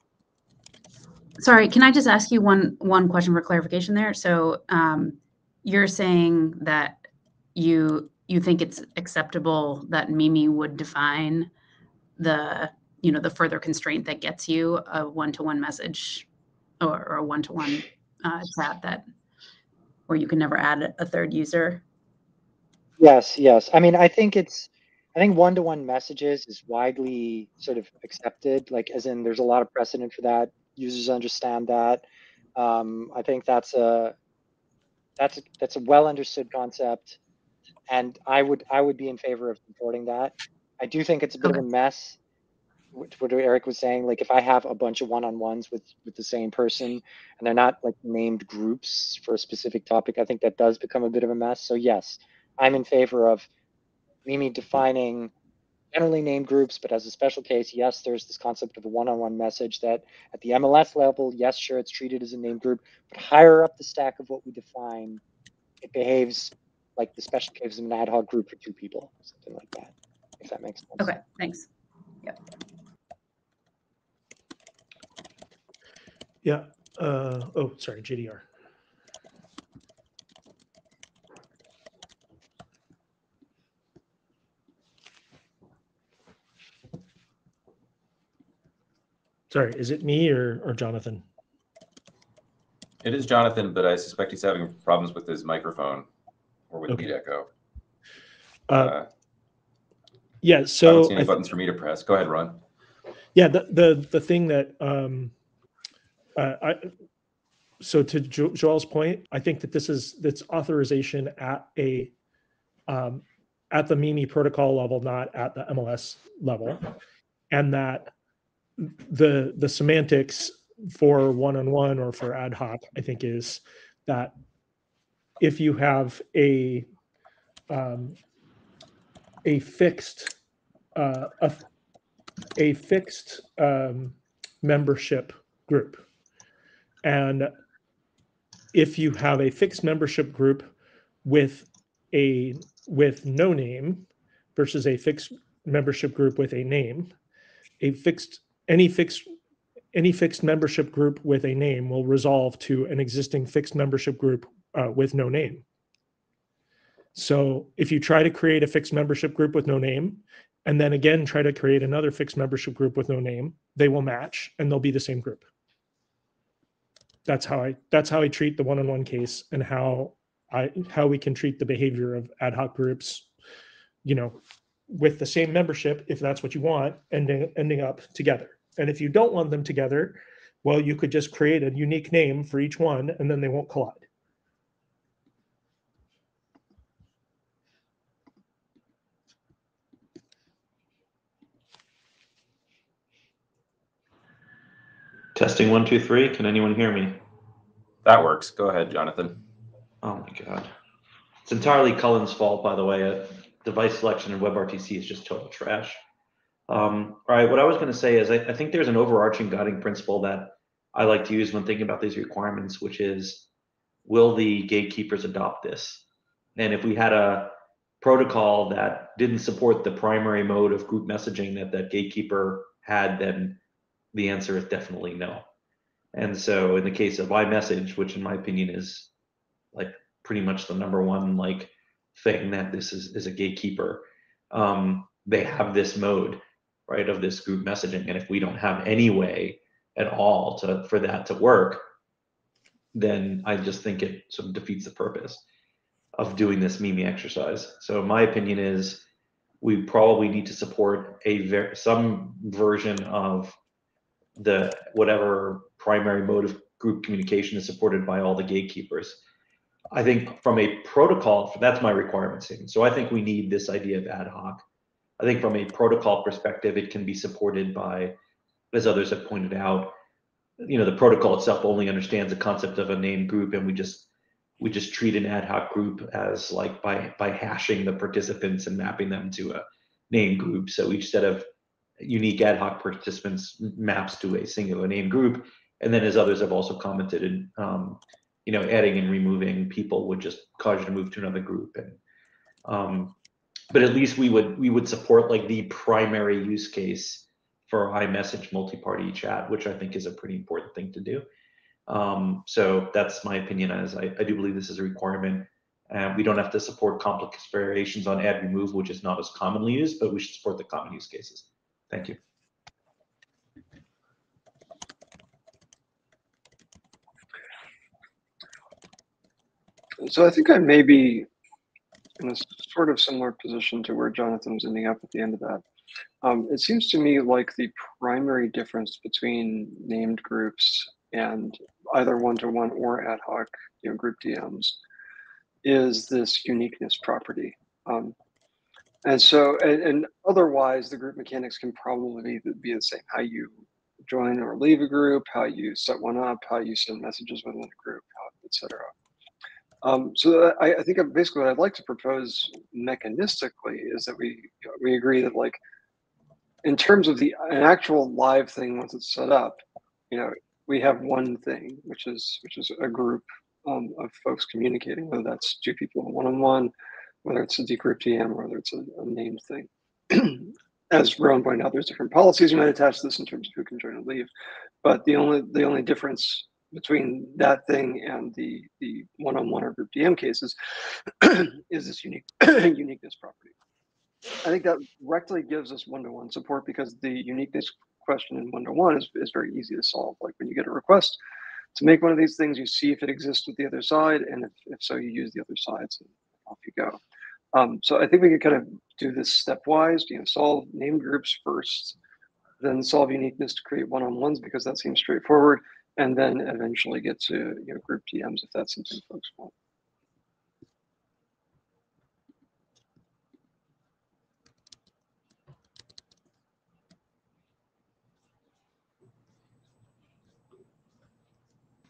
F: Sorry, can I just ask you one one question for clarification there? So um, you're saying that you you think it's acceptable that MIMI would define the you know the further constraint that gets you a one-to-one message or, or a one-to-one uh, chat that where you can never add a third user.
G: Yes, yes. I mean, I think it's I think one-to-one messages is widely sort of accepted, like as in there's a lot of precedent for that. Users understand that. Um, I think that's a that's a, that's a well understood concept, and I would I would be in favor of supporting that. I do think it's a bit okay. of a mess. What Eric was saying, like if I have a bunch of one-on-ones with with the same person and they're not like named groups for a specific topic, I think that does become a bit of a mess. So yes, I'm in favor of MIMI defining generally named groups, but as a special case, yes, there's this concept of a one-on-one message that at the MLS level, yes, sure, it's treated as a named group, but higher up the stack of what we define, it behaves like the special case of an ad hoc group for two people, something like that, if that makes sense.
F: Okay, thanks. Yep.
D: Yeah. Uh, oh, sorry, JDR. Sorry, is it me or, or Jonathan?
A: It is Jonathan, but I suspect he's having problems with his microphone or with
D: Okay.
A: Echo.
D: Uh,
A: Uh,
D: yeah,
A: I don't
D: so
A: see
D: I
A: any
D: th-
A: buttons for me to press. Go ahead, Ron.
D: yeah, the, the, the thing that, um, uh, I, so to jo- Joel's point, I think that this is, that's authorization at a, um, at the MIMI protocol level, not at the MLS level. And that the, the semantics for one-on-one or for ad hoc, I think is that if you have a, um, a fixed, uh, a, a fixed, um, membership group. And if you have a fixed membership group with a, with no name versus a fixed membership group with a name, a fixed, any fixed, any fixed membership group with a name will resolve to an existing fixed membership group uh, with no name. So if you try to create a fixed membership group with no name, and then again try to create another fixed membership group with no name, they will match and they'll be the same group. That's how I that's how I treat the one-on-one case and how I how we can treat the behavior of ad hoc groups, you know, with the same membership if that's what you want, ending ending up together. And if you don't want them together, well, you could just create a unique name for each one and then they won't collide.
L: Testing one, two, three. Can anyone hear me?
A: That works. Go ahead, Jonathan.
L: Oh my god. It's entirely Cullen's fault, by the way. Uh, device selection in WebRTC is just total trash. Um, all right, what I was going to say is I, I think there's an overarching guiding principle that I like to use when thinking about these requirements, which is will the gatekeepers adopt this? And if we had a protocol that didn't support the primary mode of group messaging that that gatekeeper had, then the answer is definitely no. And so in the case of iMessage, which in my opinion is like pretty much the number one like thing that this is is a gatekeeper, um, they have this mode, right, of this group messaging. And if we don't have any way at all to for that to work, then I just think it sort of defeats the purpose of doing this MIMI exercise. So my opinion is we probably need to support a ver- some version of the whatever primary mode of group communication is supported by all the gatekeepers. I think from a protocol, that's my requirement statement. So I think we need this idea of ad hoc. I think from a protocol perspective, it can be supported by, as others have pointed out, you know, the protocol itself only understands the concept of a named group, and we just we just treat an ad hoc group as like by by hashing the participants and mapping them to a named group. So each set of unique ad hoc participants maps to a singular named group, and then as others have also commented, um, you know, adding and removing people would just cause you to move to another group, and um, but at least we would we would support like the primary use case for iMessage multi-party chat, which I think is a pretty important thing to do. Um, so that's my opinion as I, I do believe this is a requirement. And we don't have to support complex variations on ad remove, which is not as commonly used, but we should support the common use cases. Thank you.
J: So I think I may be in a sort of similar position to where Jonathan was ending up at the end of that. Um, it seems to me like the primary difference between named groups and either one-to-one or ad hoc, you know, group DMs is this uniqueness property. Um, and so, and, and, otherwise, the group mechanics can probably be, be the same. How you join or leave a group, how you set one up, how you send messages within a group, etc. Um, so I, I, think basically what I'd like to propose mechanistically is that we we agree that like in terms of the an actual live thing once it's set up, you know, we have one thing which is which is a group um, of folks communicating, whether that's two people one on one, whether it's a decrypt or whether it's a, a named thing. As Rohan pointed out, there's different policies you might attach to this in terms of who can join and leave, but the only the only difference between that thing and the the one-on-one or group DM cases is this unique uniqueness property. I think that directly gives us one-to-one support because the uniqueness question in one-to-one is, is very easy to solve. Like when you get a request to make one of these things, you see if it exists with the other side, and if, if so, you use the other sides and off you go. Um, so I think we could kind of do this stepwise, you know, solve name groups first, then solve uniqueness to create one-on-ones because that seems straightforward, and then eventually get to you know, group DMs if that's something folks want.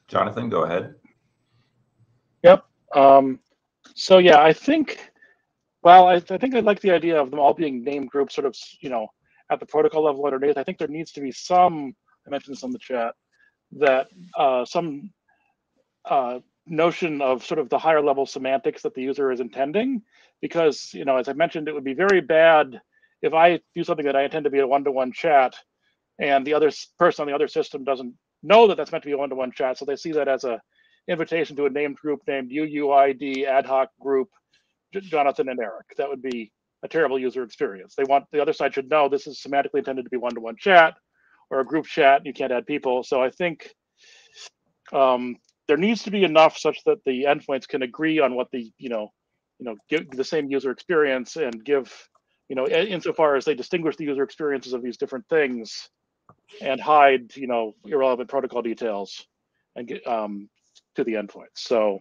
A: Jonathan, go ahead.
M: Yep. Um, so yeah, I think, well, I, I think I like the idea of them all being named groups, sort of, you know, at the protocol level underneath. I think there needs to be some, I mentioned this on the chat, that uh, some uh, notion of sort of the higher level semantics that the user is intending, because you know, as I mentioned, it would be very bad if I do something that I intend to be a one-to-one chat, and the other person on the other system doesn't know that that's meant to be a one-to-one chat, so they see that as a invitation to a named group named UUID ad hoc group Jonathan and Eric. That would be a terrible user experience. They want the other side should know this is semantically intended to be one-to-one chat or a group chat. You can't add people. So I think um, there needs to be enough such that the endpoints can agree on what the you know you know give the same user experience and give you know insofar as they distinguish the user experiences of these different things and hide you know irrelevant protocol details and get um, to the endpoints. So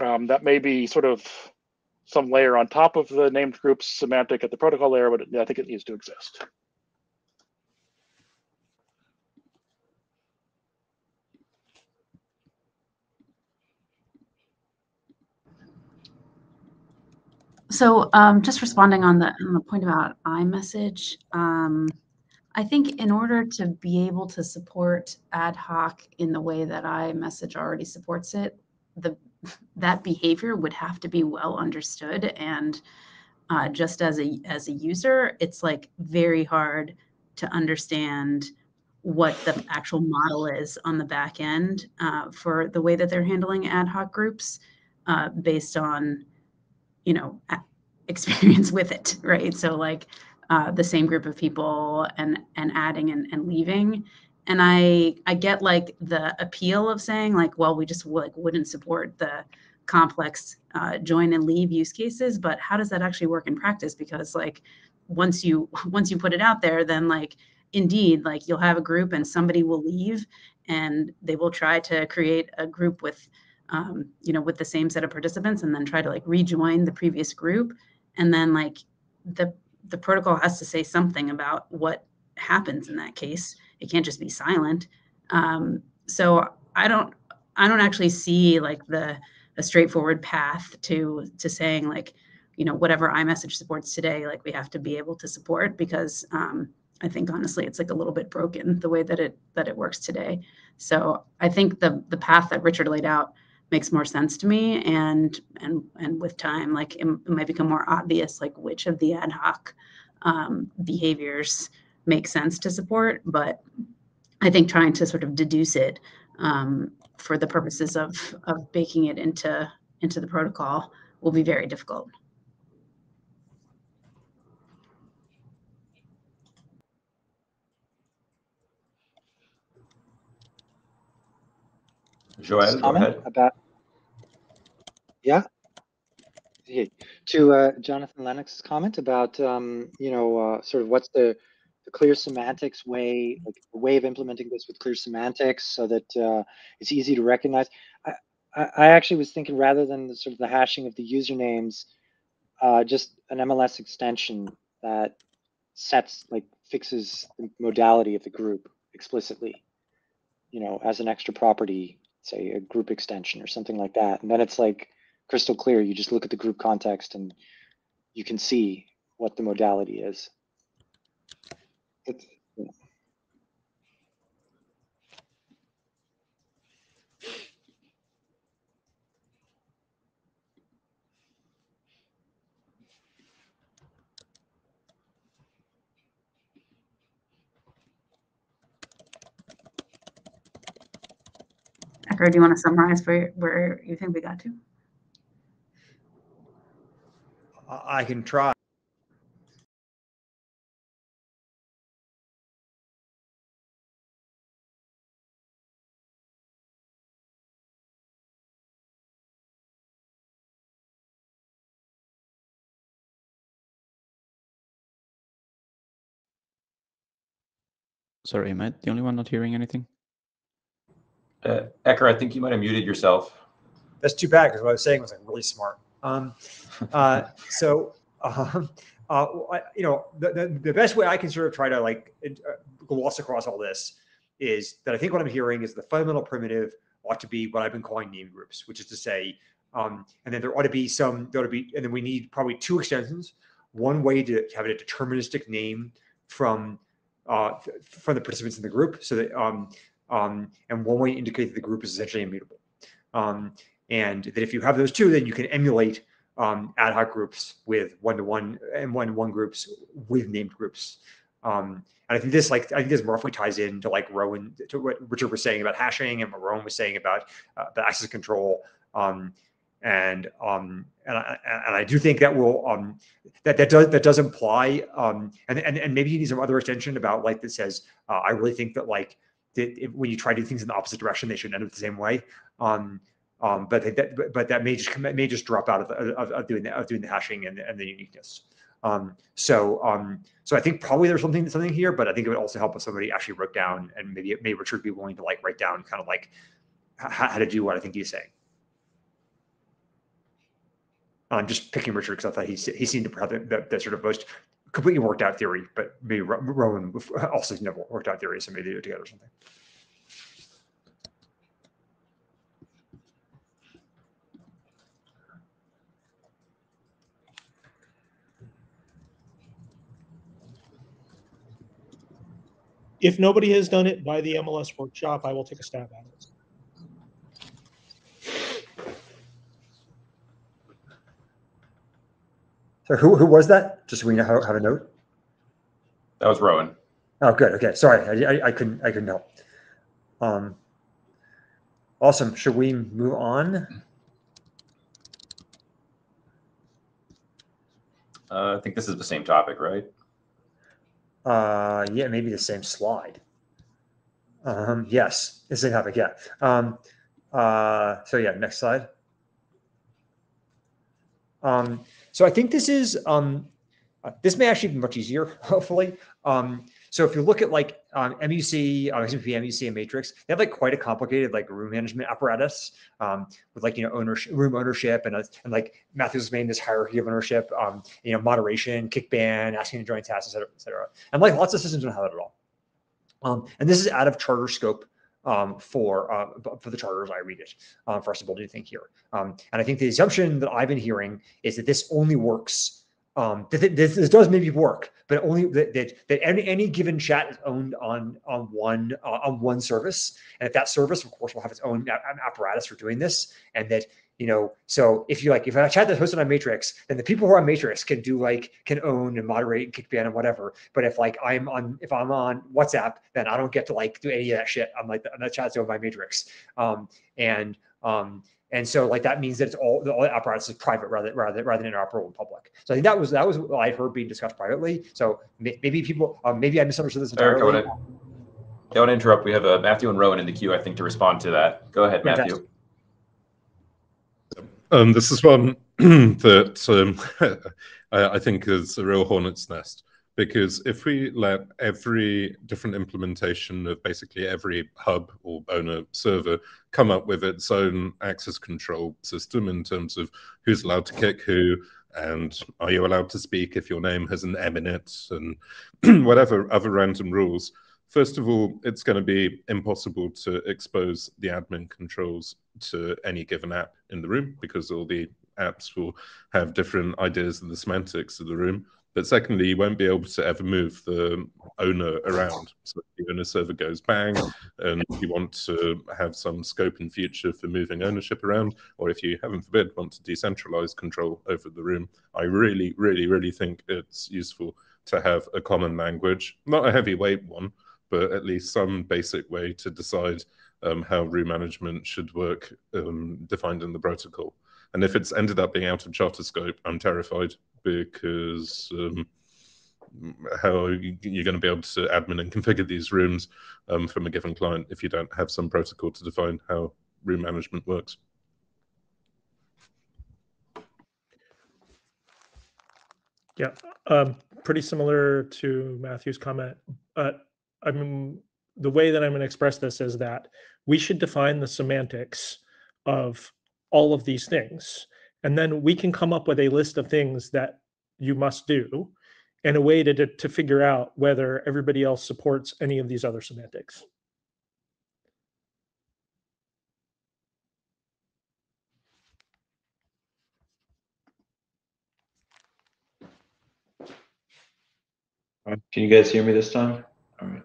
M: um, that may be sort of some layer on top of the named groups semantic at the protocol layer, but I think it needs to exist.
F: So um, just responding on the, on the point about iMessage, um, I think in order to be able to support ad hoc in the way that iMessage already supports it, the that behavior would have to be well understood. And uh, just as a as a user, it's like very hard to understand what the actual model is on the back end uh, for the way that they're handling ad hoc groups uh, based on you know experience with it right so like uh, the same group of people and and adding and, and leaving and i i get like the appeal of saying like well we just like wouldn't support the complex uh, join and leave use cases. But how does that actually work in practice? Because like once you once you put it out there, then like indeed like you'll have a group and somebody will leave and they will try to create a group with um, you know with the same set of participants and then try to like rejoin the previous group. And then like the the protocol has to say something about what happens in that case. It can't just be silent. Um, so i don't i don't actually see like the a straightforward path to to saying like you know whatever imessage supports today like we have to be able to support because um, i think honestly it's like a little bit broken the way that it that it works today. So i think the the path that richard laid out makes more sense to me and and and with time like it, it might become more obvious like which of the ad hoc um, behaviors make sense to support but i think trying to sort of deduce it um, for the purposes of of baking it into into the protocol will be very difficult
A: Joel, go
G: comment
A: ahead.
G: about yeah Hey, to uh, Jonathan Lennox's comment about um, you know uh, sort of what's the, the clear semantics way like the way of implementing this with clear semantics so that uh, it's easy to recognize. I, I, I actually was thinking rather than the sort of the hashing of the usernames, uh, just an MLS extension that sets like fixes the modality of the group explicitly, you know, as an extra property, say a group extension or something like that, and then it's like crystal clear. You just look at the group context and you can see what the modality is. It's, yeah.
F: Ecker, do you want to summarize where where you think we got to
B: I I can try.
I: Sorry, am I the only one not hearing anything?
A: Uh, Ecker, I think you might have muted yourself.
B: That's too bad because what I was saying was like really smart. Um, uh, so, um, uh, I, you know, the, the, the best way I can sort of try to like uh, gloss across all this is that I think what I'm hearing is the fundamental primitive ought to be what I've been calling name groups, which is to say, um, and then there ought to be some, there ought to be, and then we need probably two extensions. One way to have a deterministic name from uh, from the participants in the group, so that um, um, and one way to indicate that the group is essentially immutable. Um, and that if you have those two, then you can emulate um, ad hoc groups with one-to-one and one-to-one groups with named groups. Um, and I think this, like, I think this roughly ties into like Rohan, to what Richard was saying about hashing and what Rohan was saying about uh, the access control. Um, and um, and I, and I do think that will um, that that does that does imply um, and and and maybe you need some other extension about like that says uh, I really think that like that if, when you try to do things in the opposite direction, they should end up the same way. Um, um, but that, but- that may just may just drop out of, of, of doing the, of doing the hashing and, and the uniqueness. Um, so um, so I think probably there's something something here, but I think it would also help if somebody actually wrote down and maybe maybe Richard be willing to like write down kind of like how, how to do what I think he's saying. I'm just picking Richard because I thought he he seemed to have the, the, the sort of most completely worked out theory, but maybe Ro- Rohan also never worked out theory, so maybe they do it together or something.
D: If nobody has done it by the MLS workshop, I will take a stab at it.
B: So who who was that? Just so we know how, have a note.
A: That was Rohan.
B: Oh, good. Okay, sorry, I, I, I couldn't I couldn't help. Um, awesome. Should we move on?
A: Uh, I think this is the same topic, right?
B: Uh, yeah, maybe the same slide. Um, yes, it's the same topic. Yeah. Um, uh, so yeah, next slide. Um, so I think this is um, uh, this may actually be much easier, hopefully. Um, so if you look at like um, MUC, uh, XMPP, MUC, and Matrix, they have like quite a complicated like room management apparatus um, with like you know ownership, room ownership, and uh, and like Matthew's made this hierarchy of ownership, um, you know moderation, kick ban, asking to join tasks, et cetera, et cetera. And like lots of systems don't have that at all. Um, and this is out of charter scope um, for uh, for the charters I read it uh, for us to think here. Um, and I think the assumption that I've been hearing is that this only works um, that this, this does maybe work, but only that, that, that any, any given chat is owned on on one uh, on one service, and if that service, of course, will have its own apparatus for doing this, and that you know, so if you like, if a chat that's hosted on Matrix, then the people who are on Matrix can do like can own and moderate and kick ban and whatever. But if like I'm on if I'm on WhatsApp, then I don't get to like do any of that shit. I'm like the, the chat's owned by Matrix, um, and um, and so like that means that it's all the all apparatus is private rather rather rather than interoperable in public. So I think that was that was what I heard being discussed privately. So maybe people um, maybe I misunderstood this entirely.
A: Eric, I want to, I want to interrupt. We have uh, Matthew and Rowan in the queue, I think, to respond to that. Go ahead, Matthew.
E: Um, this is one that um, I, I think is a real hornet's nest because if we let every different implementation of basically every hub or owner server come up with its own access control system in terms of who's allowed to kick who and are you allowed to speak if your name has an M in it and whatever other random rules. First of all, it's going to be impossible to expose the admin controls to any given app in the room because all the apps will have different ideas of the semantics of the room. But secondly, you won't be able to ever move the owner around. So if the owner server goes bang and you want to have some scope in future for moving ownership around, or if you, heaven forbid, want to decentralize control over the room, I really, really, really think it's useful to have a common language, not a heavyweight one, but at least some basic way to decide um, how room management should work um, defined in the protocol. And if it's ended up being out of charter scope, I'm terrified because um, how are you, are going to be able to admin and configure these rooms um, from a given client if you don't have some protocol to define how room management works?
D: Yeah, um, pretty similar to Matthew's comment. Uh, I mean, the way that I'm going to express this is that we should define the semantics of all of these things. And then we can come up with a list of things that you must do and a way to, to, to figure out whether everybody else supports any of these other semantics.
L: Can you guys hear me this time? All right.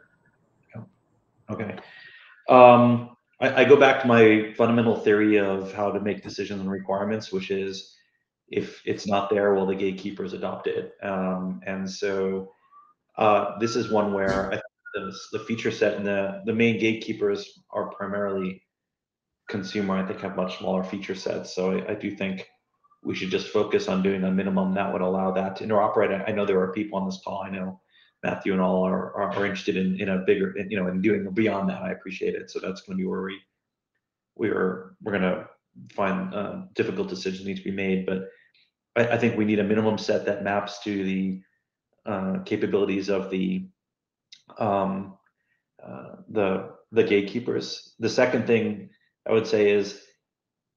L: Okay. Um, I, I, go back to my fundamental theory of how to make decisions and requirements, which is if it's not there, will the gatekeepers adopt it? Um, and so uh, this is one where I the, the feature set and the, the main gatekeepers are primarily consumer, I think have much smaller feature sets. So I, I do think we should just focus on doing a minimum that would allow that to interoperate. I know there are people on this call, I know Matthew and all are, are, are interested in, in a bigger, in, you know, in doing beyond that. I appreciate it. So that's going to be where we, we're, we're going to find uh, difficult decisions need to be made. But I, I, think we need a minimum set that maps to the uh, capabilities of the, um, uh, the, the gatekeepers. The second thing I would say is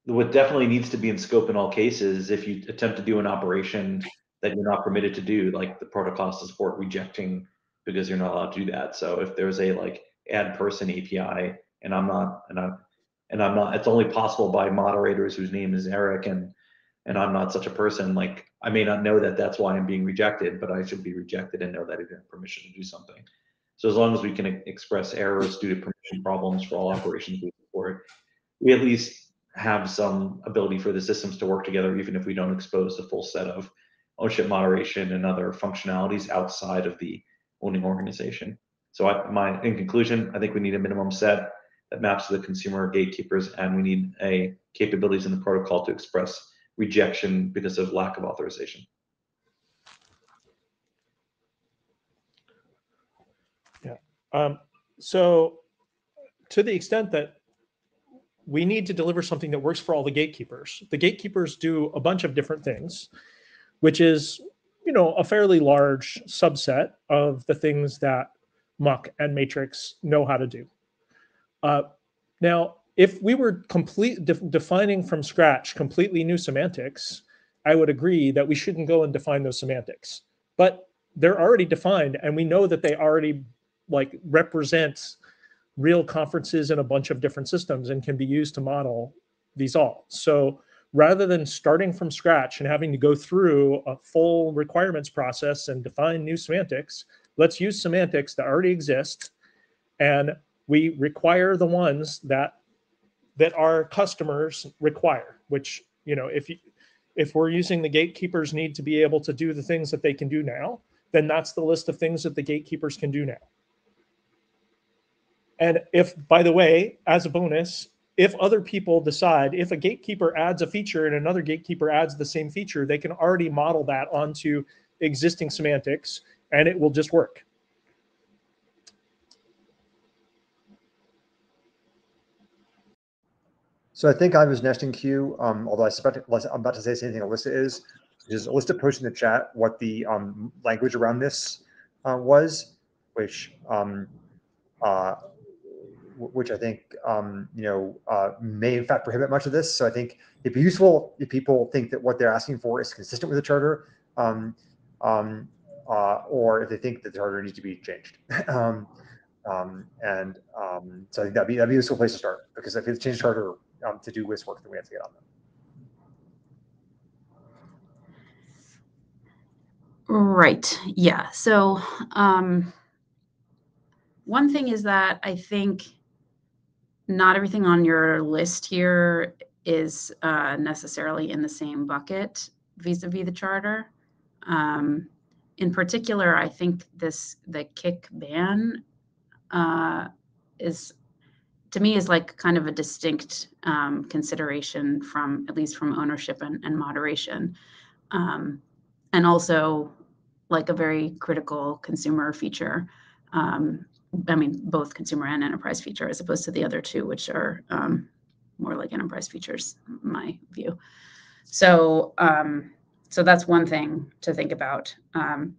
L: what definitely needs to be in scope in all cases, if you attempt to do an operation that you're not permitted to do, like the protocol to support rejecting because you're not allowed to do that. So if there's a like add person API and I'm not and I'm and I'm not it's only possible by moderators whose name is Eric and and I'm not such a person like I may not know that that's why I'm being rejected, but I should be rejected and know that I have permission to do something. So as long as we can express errors due to permission problems for all operations we support, we at least have some ability for the systems to work together, even if we don't expose the full set of ownership moderation and other functionalities outside of the owning organization. So I, my, in conclusion, I think we need a minimum set that maps to the consumer gatekeepers, and we need a capabilities in the protocol to express rejection because of lack of authorization.
D: Yeah. Um, so to the extent that we need to deliver something that works for all the gatekeepers. The gatekeepers do a bunch of different things, which is, you know, a fairly large subset of the things that MUC and Matrix know how to do. Uh, now, if we were complete de defining from scratch completely new semantics, I would agree that we shouldn't go and define those semantics. But they're already defined, and we know that they already like represent real conferences in a bunch of different systems and can be used to model these all. So rather than starting from scratch and having to go through a full requirements process and define new semantics, let's use semantics that already exist. And we require the ones that that our customers require which you know if you if we're using the gatekeepers need to be able to do the things that they can do now then that's the list of things that the gatekeepers can do now. And if, by the way, as a bonus, if other people decide, if a gatekeeper adds a feature and another gatekeeper adds the same feature, they can already model that onto existing semantics and it will just work.
B: So I think I was nesting in queue, um, although I suspect I'm about to say the same thing Alissa is. Is Alissa posted in the chat what the um, language around this uh, was, which um, uh, which I think um, you know uh, may in fact prohibit much of this. So I think it'd be useful if people think that what they're asking for is consistent with the charter, um, um, uh, or if they think that the charter needs to be changed. Um, um, and um, so I think that'd be that'd be a useful place to start because if it's changed charter to do WIS work, then we have to get on them.
F: Right. Yeah. So one thing is that I think not everything on your list here is uh, necessarily in the same bucket vis-a-vis the charter. Um, in particular, I think this the kick ban uh, is to me is like kind of a distinct um, consideration from at least from ownership and, and moderation, um, and also like a very critical consumer feature. Um, I mean, both consumer and enterprise feature as opposed to the other two, which are um, more like enterprise features, my view. So, um, so that's one thing to think about. Um,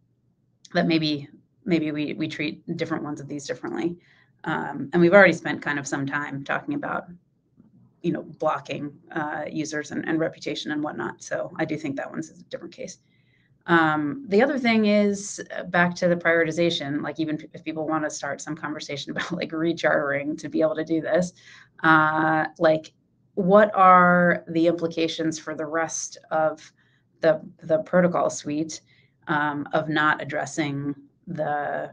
F: that maybe maybe we we treat different ones of these differently, um, and we've already spent kind of some time talking about, you know, blocking uh, users and, and reputation and whatnot. So I do think that one's a different case. Um, the other thing is uh, back to the prioritization, like even if people want to start some conversation about like rechartering to be able to do this, uh, like what are the implications for the rest of the, the protocol suite um, of not addressing the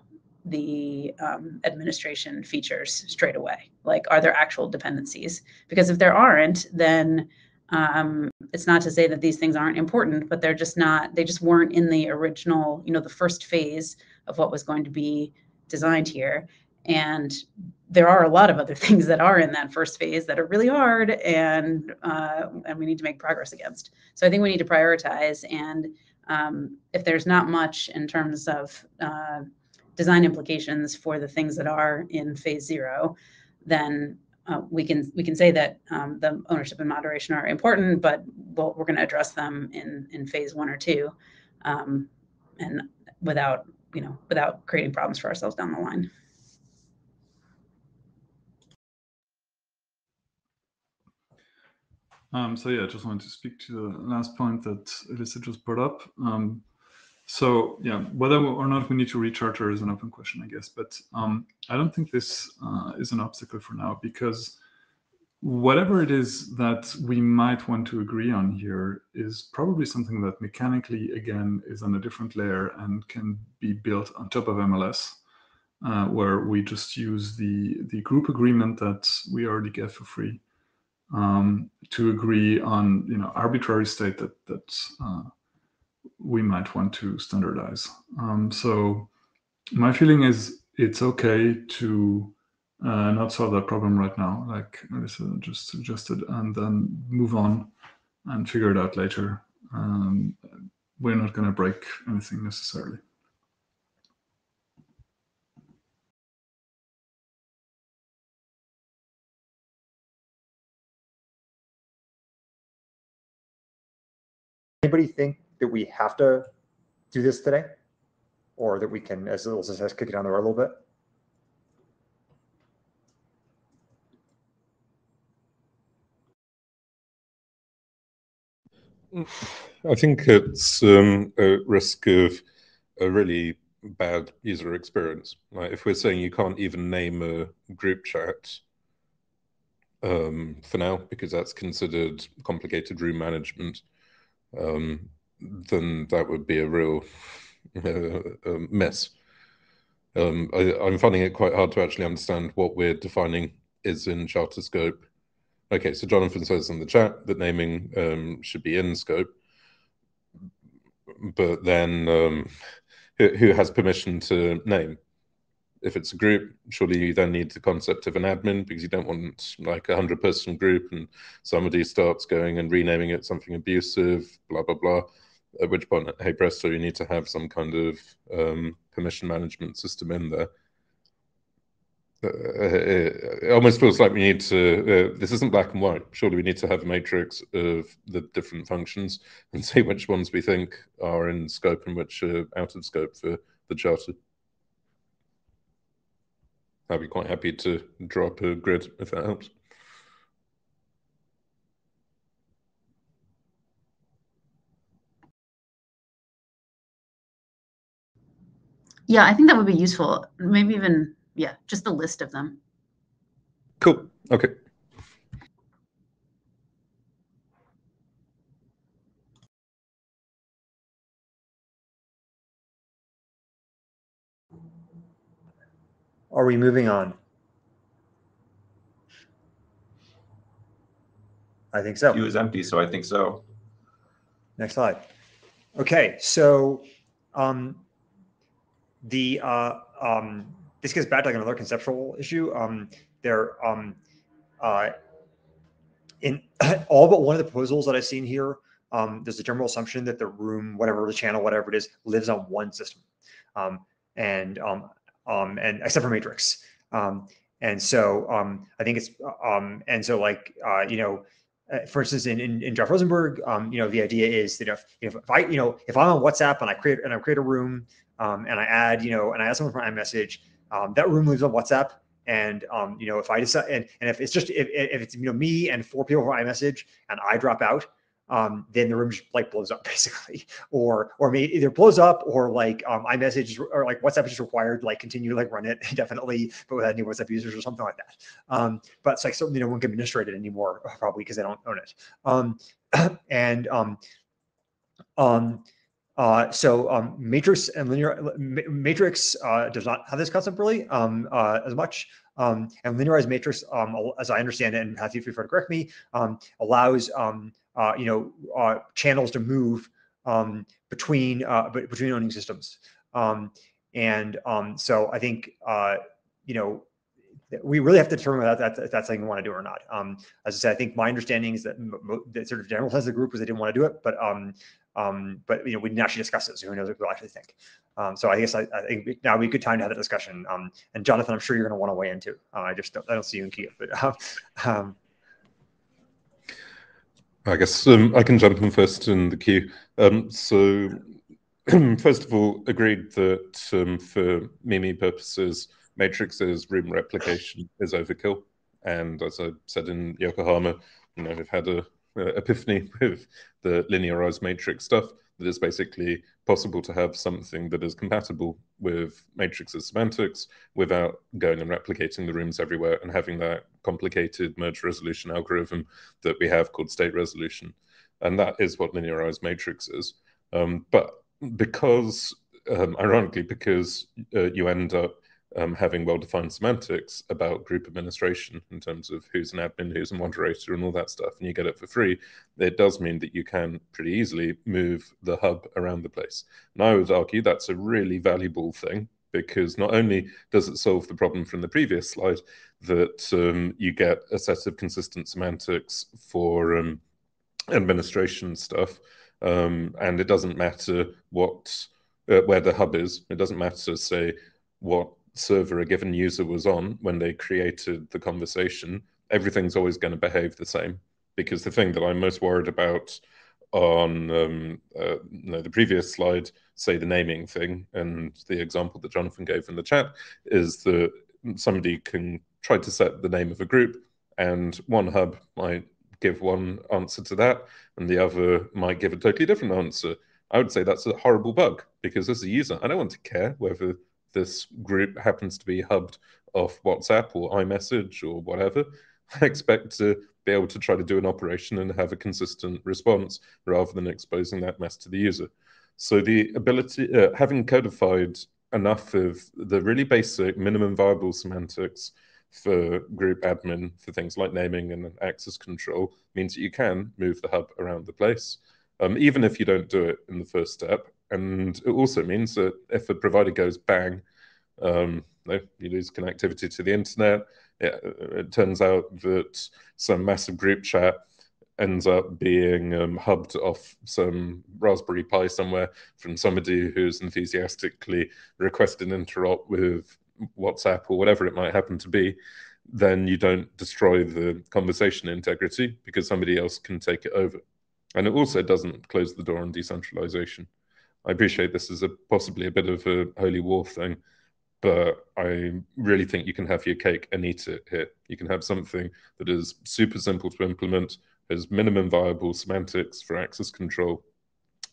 F: the um, administration features straight away? Like, are there actual dependencies? Because if there aren't, then um, it's not to say that these things aren't important, but they're just not, they just weren't in the original, you know, the first phase of what was going to be designed here. And there are a lot of other things that are in that first phase that are really hard and uh, and we need to make progress against. So I think we need to prioritize. And um, if there's not much in terms of uh, design implications for the things that are in phase zero, then uh, we can we can say that um, the ownership and moderation are important, but we'll, we're going to address them in in phase one or two, um, and without you know without creating problems for ourselves down the line.
K: Um, so yeah, I just wanted to speak to the last point that Alissa just brought up. Um, so yeah, whether or not we need to recharter is an open question, I guess. But um, I don't think this uh, is an obstacle for now because whatever it is that we might want to agree on here is probably something that mechanically, again, is on a different layer and can be built on top of MLS, uh, where we just use the, the group agreement that we already get for free um, to agree on, you know, arbitrary state that, that uh, we might want to standardize. Um, so my feeling is it's okay to uh, not solve that problem right now, like Alissa just suggested, and then move on and figure it out later. Um, we're not going to break anything necessarily.
B: Anybody think that we have to do this today? Or that we can, as Ilse says, kick it down the road a little bit?
E: I think it's um, a risk of a really bad user experience. Like if we're saying you can't even name a group chat um, for now because that's considered complicated room management, um, then that would be a real uh, mess. Um, I, am finding it quite hard to actually understand what we're defining is in charter scope. Okay, so Jonathan says in the chat that naming um, should be in scope, but then um, who, who has permission to name? If it's a group, surely you then need the concept of an admin because you don't want like a hundred person group and somebody starts going and renaming it something abusive, blah blah blah at which point, hey presto, you need to have some kind of um, permission management system in there. Uh, it almost feels like we need to. Uh, this isn't black and white. Surely we need to have a matrix of the different functions and see which ones we think are in scope and which are out of scope for the charter. I'd be quite happy to drop a grid if that helps.
F: Yeah, I think that would be useful. Maybe even, yeah, just a list of them.
E: Cool. Okay.
B: Are we moving on? I think so.
A: Queue is empty, so I think so.
B: Next slide. Okay, so um, the uh, um, this gets back to like another conceptual issue. Um, there, um, uh, in all but one of the proposals that I've seen here, um, there's a general assumption that the room, whatever the channel, whatever it is, lives on one system, um, and um, um, and except for Matrix. Um, and so um, I think it's um, and so like uh, you know, uh, for instance, in, in, in Jeff Rosenberg, um, you know, the idea is that if, if, I, you know, if I'm on WhatsApp and I create and I create a room um, and I add, you know, and I add someone from iMessage, um, that room lives on WhatsApp. And um, you know, if I decide, and, and if it's just if, if it's you know me and four people from iMessage, and I drop out, um, then the room just like blows up basically, or or maybe either blows up or like um, iMessage or like WhatsApp is required like continue to like run it indefinitely, but without any WhatsApp users or something like that. Um, but it's like certainly no one can administrate it anymore probably because they don't own it. Um, and um, um, uh, so um, matrix and linear matrix uh, does not have this concept really um, uh, as much. Um, and linearized matrix, um, as I understand it, and Matthew, feel free to correct me, um, allows um, uh, you know uh, channels to move between uh, between owning systems. and um, so I think you know we really have to determine that, that, that's something we want to do or not. Um, as I said, I think my understanding is that the sort of general sense of the group was they didn't want to do it, but um, um, but you know, we didn't actually discuss it, so who knows what we'll actually think. Um, so I guess I, I, think now would be a good time to have that discussion. Um, and Jonathan, I'm sure you're going to want to weigh in too. Uh, I just don't, I don't see you in Kiev, but um,
E: I guess um, I can jump in first in the queue. Um, so first of all, agreed that um, for MIMI purposes, Matrix's room replication is overkill. And as I said in Yokohama, you know, we've had a uh, epiphany with the linearized matrix stuff that it's basically possible to have something that is compatible with matrix's semantics without going and replicating the rooms everywhere and having that complicated merge resolution algorithm that we have called state resolution. And that is what linearized matrix is. Um, but because, um, ironically, because uh, you end up um, having well-defined semantics about group administration in terms of who's an admin, who's a moderator, and all that stuff, and you get it for free, it does mean that you can pretty easily move the hub around the place. And I would argue that's a really valuable thing because not only does it solve the problem from the previous slide that um, you get a set of consistent semantics for um, administration stuff, um, and it doesn't matter what uh, where the hub is. It doesn't matter, say, what server a given user was on when they created the conversation, everything's always going to behave the same. Because the thing that I'm most worried about on um, uh, the previous slide, say the naming thing, and the example that Jonathan gave in the chat is that somebody can try to set the name of a group, and one hub might give one answer to that, and the other might give a totally different answer. I would say that's a horrible bug because as a user, I don't want to care whether this group happens to be hubbed off WhatsApp or iMessage or whatever. I expect to be able to try to do an operation and have a consistent response rather than exposing that mess to the user. So the ability, uh, having codified enough of the really basic minimum viable semantics for group admin for things like naming and access control means that you can move the hub around the place, um, even if you don't do it in the first step. And it also means that if a provider goes bang, um, you lose connectivity to the internet. It, it, turns out that some massive group chat ends up being um, hubbed off some Raspberry Pi somewhere from somebody who's enthusiastically requested an interop with WhatsApp or whatever it might happen to be, then you don't destroy the conversation integrity because somebody else can take it over. And it also doesn't close the door on decentralization. I appreciate this is a possibly a bit of a holy war thing, but I really think you can have your cake and eat it here. You can have something that is super simple to implement, has minimum viable semantics for access control,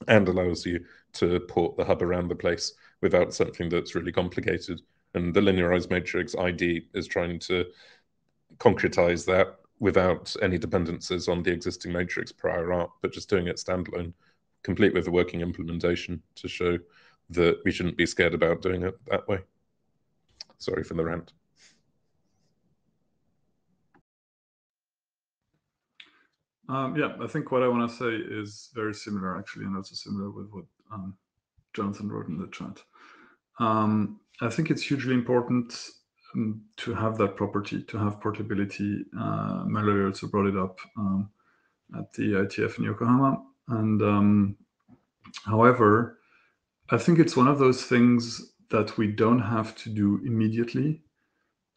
E: and allows you to port the hub around the place without something that's really complicated. And the linearized matrix ID is trying to concretize that without any dependencies on the existing matrix prior art, but just doing it standalone, complete with a working implementation to show that we shouldn't be scared about doing it that way. Sorry for the rant.
K: Um, yeah, I think what I want to say is very similar, actually, and also similar with what um, Jonathan wrote in the chat. Um, I think it's hugely important um, to have that property, to have portability. Uh, also brought it up um, at the IETF in Yokohama. And um, however, I think it's one of those things that we don't have to do immediately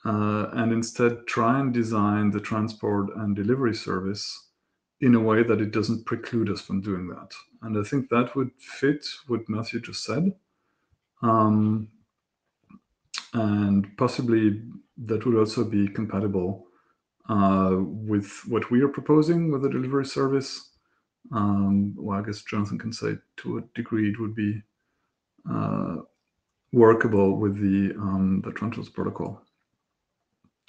K: uh, and instead try and design the transport and delivery service in a way that it doesn't preclude us from doing that. And I think that would fit what Matthew just said. Um, and possibly that would also be compatible uh, with what we are proposing with the delivery service. Um, well, I guess Jonathan can say to what degree it would be uh, workable with the um, the Trantos protocol.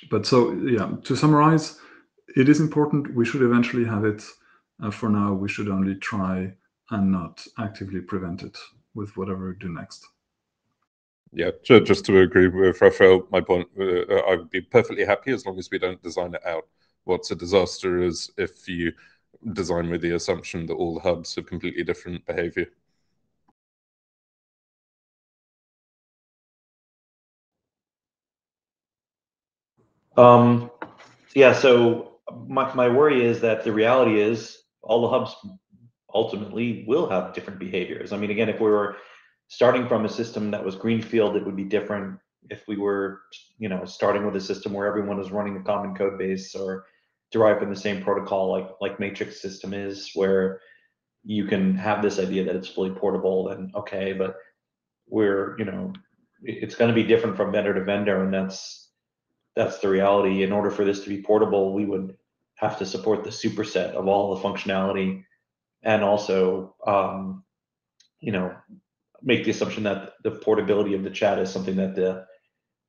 K: But so yeah, to summarize, it is important. We should eventually have it. Uh, for now, we should only try and not actively prevent it with whatever we do next.
E: Yeah, just to agree with Raphael, my point, uh, I would be perfectly happy as long as we don't design it out. What's a disaster is if you design with the assumption that all the hubs have completely different behavior.
L: Um, yeah, so my, my worry is that the reality is all the hubs ultimately will have different behaviors. I mean, again, if we were starting from a system that was greenfield, it would be different. If we were, you know, starting with a system where everyone is running a common code base or derived from the same protocol, like like Matrix system is, where you can have this idea that it's fully portable, then okay. But we're, you know, it's going to be different from vendor to vendor, and that's that's the reality. In order for this to be portable, we would have to support the superset of all the functionality, and also, um, you know, make the assumption that the portability of the chat is something that the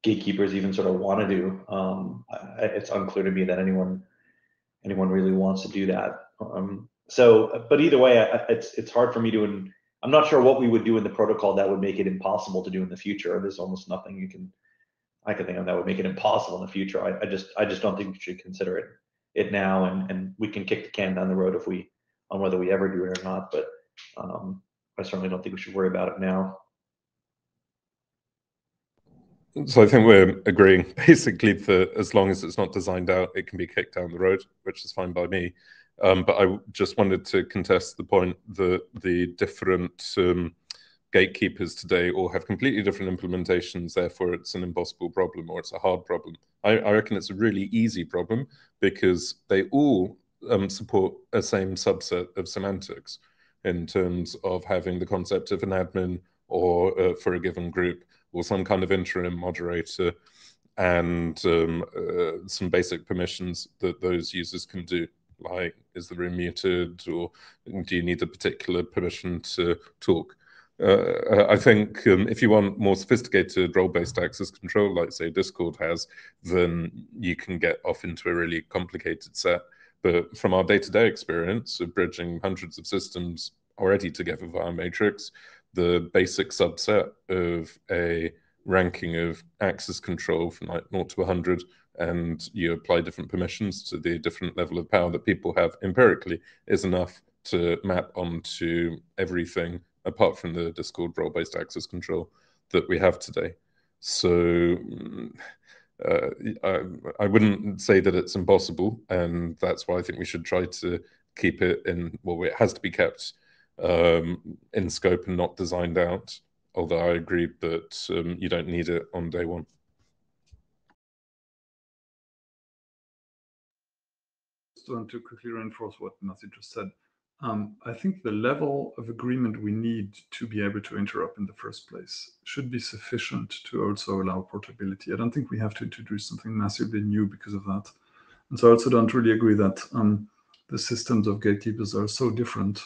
L: gatekeepers even sort of want to do. Um, it's unclear to me that anyone anyone really wants to do that. Um, so, but either way, I, it's it's hard for me to. And I'm not sure what we would do in the protocol that would make it impossible to do in the future. There's almost nothing you can I can think of that would make it impossible in the future. I, I just I just don't think we should consider it it now, and and we can kick the can down the road if we on whether we ever do it or not. But um, I certainly don't think we should worry about it now.
E: So I think we're agreeing basically that as long as it's not designed out, it can be kicked down the road, which is fine by me. Um, but I just wanted to contest the point that the different um, gatekeepers today all have completely different implementations. Therefore, it's an impossible problem or it's a hard problem. I, I reckon it's a really easy problem because they all um, support a same subset of semantics in terms of having the concept of an admin or uh, for a given group or some kind of interim moderator and um, uh, some basic permissions that those users can do like is the room muted or do you need a particular permission to talk uh, I think um, if you want more sophisticated role-based access control, like say Discord has, then you can get off into a really complicated set. But from our day-to-day experience of bridging hundreds of systems already together via Matrix, the basic subset of a ranking of access control from like 0 to 100 and you apply different permissions to the different level of power that people have empirically is enough to map onto everything apart from the Discord role-based access control that we have today. So mm, uh, I, I, wouldn't say that it's impossible, and that's why I think we should try to keep it in. Well, it has to be kept um, in scope and not designed out. Although I agree that um, you don't need it on day one.
K: Just want to quickly reinforce what Matthew just said. Um, I think the level of agreement we need to be able to interop in the first place should be sufficient to also allow portability. I don't think we have to introduce something massively new because of that. And so I also don't really agree that um, the systems of gatekeepers are so different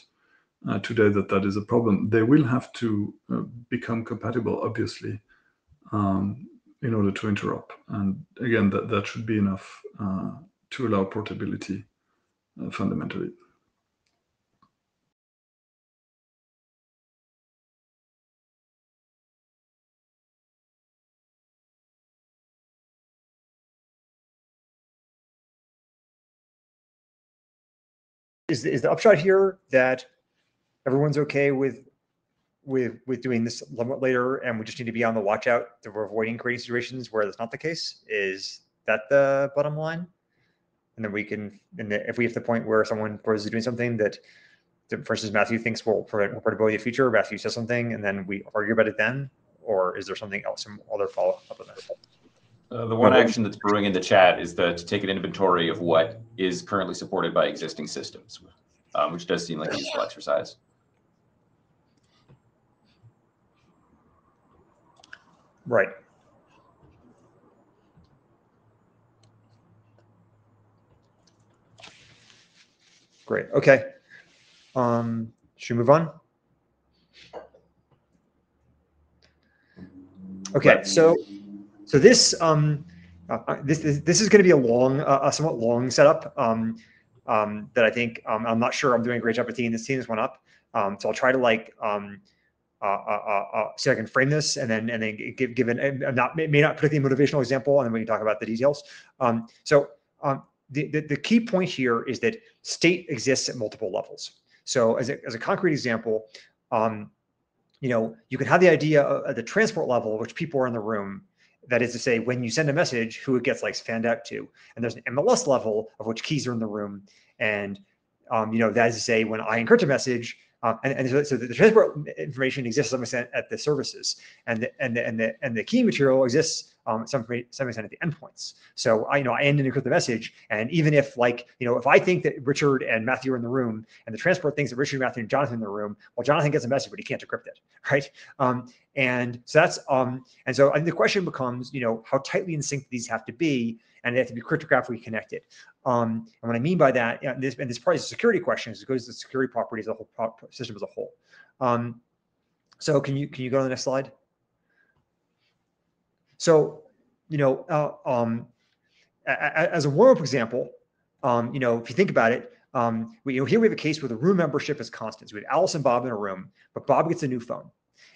K: uh, today that that is a problem. They will have to uh, become compatible, obviously, um, in order to interop. And again, that, that should be enough uh, to allow portability uh, fundamentally.
B: is, is the upshot here that everyone's okay with with with doing this a little bit later and we just need to be on the watch out that we're avoiding creating situations where that's not the case is that the bottom line and then we can and the, if we have the point where someone proposes doing something that for instance matthew thinks will prevent portability in the future matthew says something and then we argue about it then or is there something else some other follow-up on that
A: uh, the one action that's brewing in the chat is the, to take an inventory of what is currently supported by existing systems, um, which does seem like a useful exercise.
B: Right. Great. Okay. Um, should we move on? Okay. So so this um, uh, uh this, this, this is going to be a long, uh, a somewhat long setup um, um, that I think um, I'm not sure I'm doing a great job of teeing this team this one up. Um, so I'll try to like um, uh, uh, uh, see if I can frame this and then and then give given I'm not may not particularly motivational example and then we can talk about the details. Um, so um, the, the the key point here is that state exists at multiple levels. So as a as a concrete example, um, you know, you can have the idea at the transport level, which people are in the room, that is to say, when you send a message, who it gets like fanned out to. And there's an MLS level of which keys are in the room. And, um, you know, that is to say, when I encrypt a message, uh, and, and so, so, the transport information exists to some extent at the services, and the, and the, and the, and the key material exists um, some some extent at the endpoints. So I you know I end and encrypt the message, and even if like you know if I think that Richard and Matthew are in the room, and the transport thinks that Richard, Matthew, and Jonathan in the room, well Jonathan gets a message, but he can't decrypt it, right? Um, and so that's um, and so I think the question becomes you know how tightly in sync these have to be, and they have to be cryptographically connected. Um, and what I mean by that, and this and this probably is a security question, is it goes to the security properties of the whole system as a whole. Um, so can you can you go to the next slide? So, you know, uh, um, as a warm-up example, um, you know, if you think about it, um, we, you know, here we have a case where the room membership is constant. So we have Alice and Bob in a room, but Bob gets a new phone,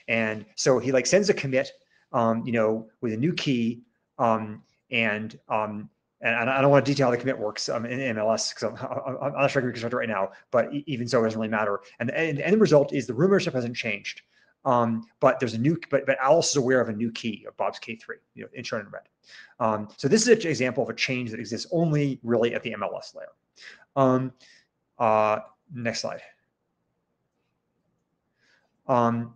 B: and so he like sends a commit, um, you know, with a new key, um, and um, and I don't want to detail how the commit works um, in MLS because I'm, I'm, not sure I can reconstruct it right now, but even so, it doesn't really matter. And, and the end result is the room membership hasn't changed. Um, but there's a new, but, but Alice is aware of a new key of Bob's K3, you know, in shown in red. Um, so this is an example of a change that exists only really at the MLS layer. Um, uh, next slide. Um,